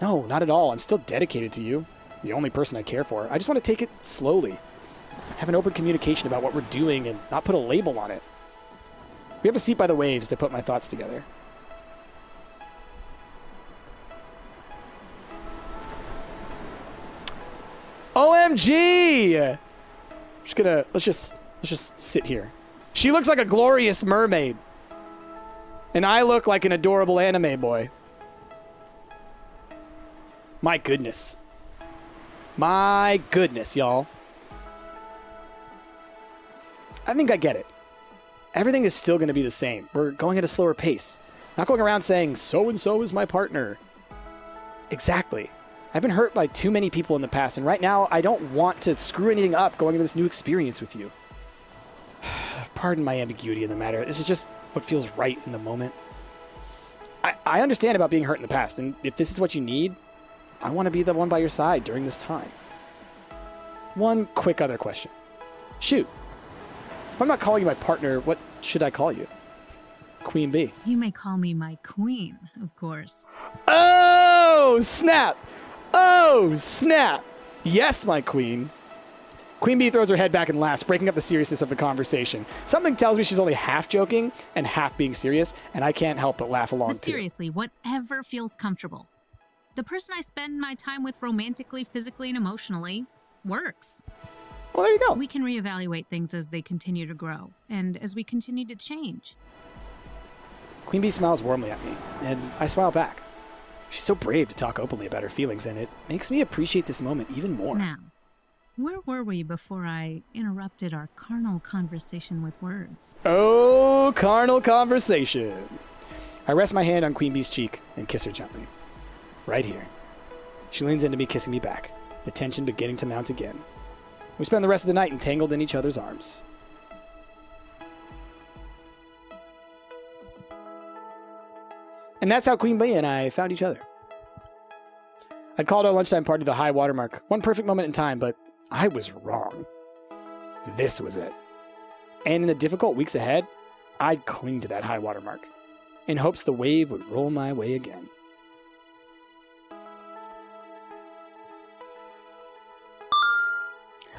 No, not at all. I'm still dedicated to you, the only person I care for. I just want to take it slowly. Have an open communication about what we're doing and not put a label on it. We have a seat by the waves to put my thoughts together. OMG! Just gonna let's just let's just sit here. She looks like a glorious mermaid. And I look like an adorable anime boy. My goodness. My goodness, y'all. I think I get it. Everything is still going to be the same. We're going at a slower pace. Not going around saying, so and so is my partner. Exactly. I've been hurt by too many people in the past, and right now I don't want to screw anything up going into this new experience with you. Pardon my ambiguity in the matter. This is just what feels right in the moment. I, I understand about being hurt in the past, and if this is what you need, I want to be the one by your side during this time. One quick other question. Shoot. If I'm not calling you my partner, what should I call you? Queen Bee. You may call me my queen, of course. Oh, snap! Oh, snap! Yes, my queen. Queen Bee throws her head back and laughs, breaking up the seriousness of the conversation. Something tells me she's only half joking and half being serious, and I can't help but laugh along But too. seriously, whatever feels comfortable. The person I spend my time with romantically, physically, and emotionally works. Well, there you go. We can reevaluate things as they continue to grow and as we continue to change. Queen Bee smiles warmly at me, and I smile back. She's so brave to talk openly about her feelings, and it makes me appreciate this moment even more. Now, where were we before I interrupted our carnal conversation with words? Oh, carnal conversation. I rest my hand on Queen Bee's cheek and kiss her gently. Right here. She leans into me, kissing me back, the tension beginning to mount again. We spend the rest of the night entangled in each other's arms. And that's how Queen Bee and I found each other. I'd called our lunchtime party the high watermark, one perfect moment in time, but I was wrong. This was it. And in the difficult weeks ahead, I'd cling to that high water mark in hopes the wave would roll my way again.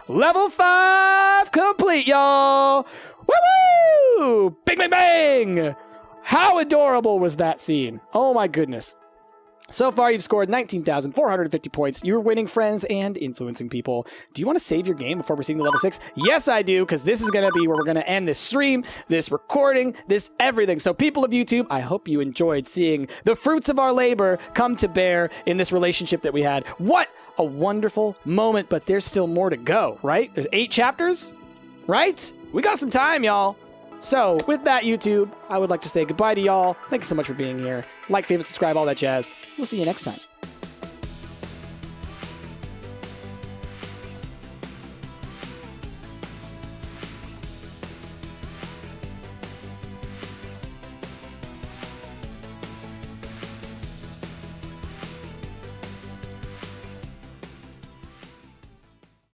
Level 5 complete, y'all! Woo! Bang, bang, bang! How adorable was that scene? Oh my goodness. So far, you've scored 19,450 points. You're winning friends and influencing people. Do you want to save your game before proceeding to level 6? Yes, I do, because this is going to be where we're going to end this stream, this recording, this everything. So, people of YouTube, I hope you enjoyed seeing the fruits of our labor come to bear in this relationship that we had. What a wonderful moment, but there's still more to go, right? There's eight chapters, right? We got some time, y'all. So, with that, YouTube, I would like to say goodbye to y'all. Thank you so much for being here. Like, favorite, subscribe, all that jazz. We'll see you next time.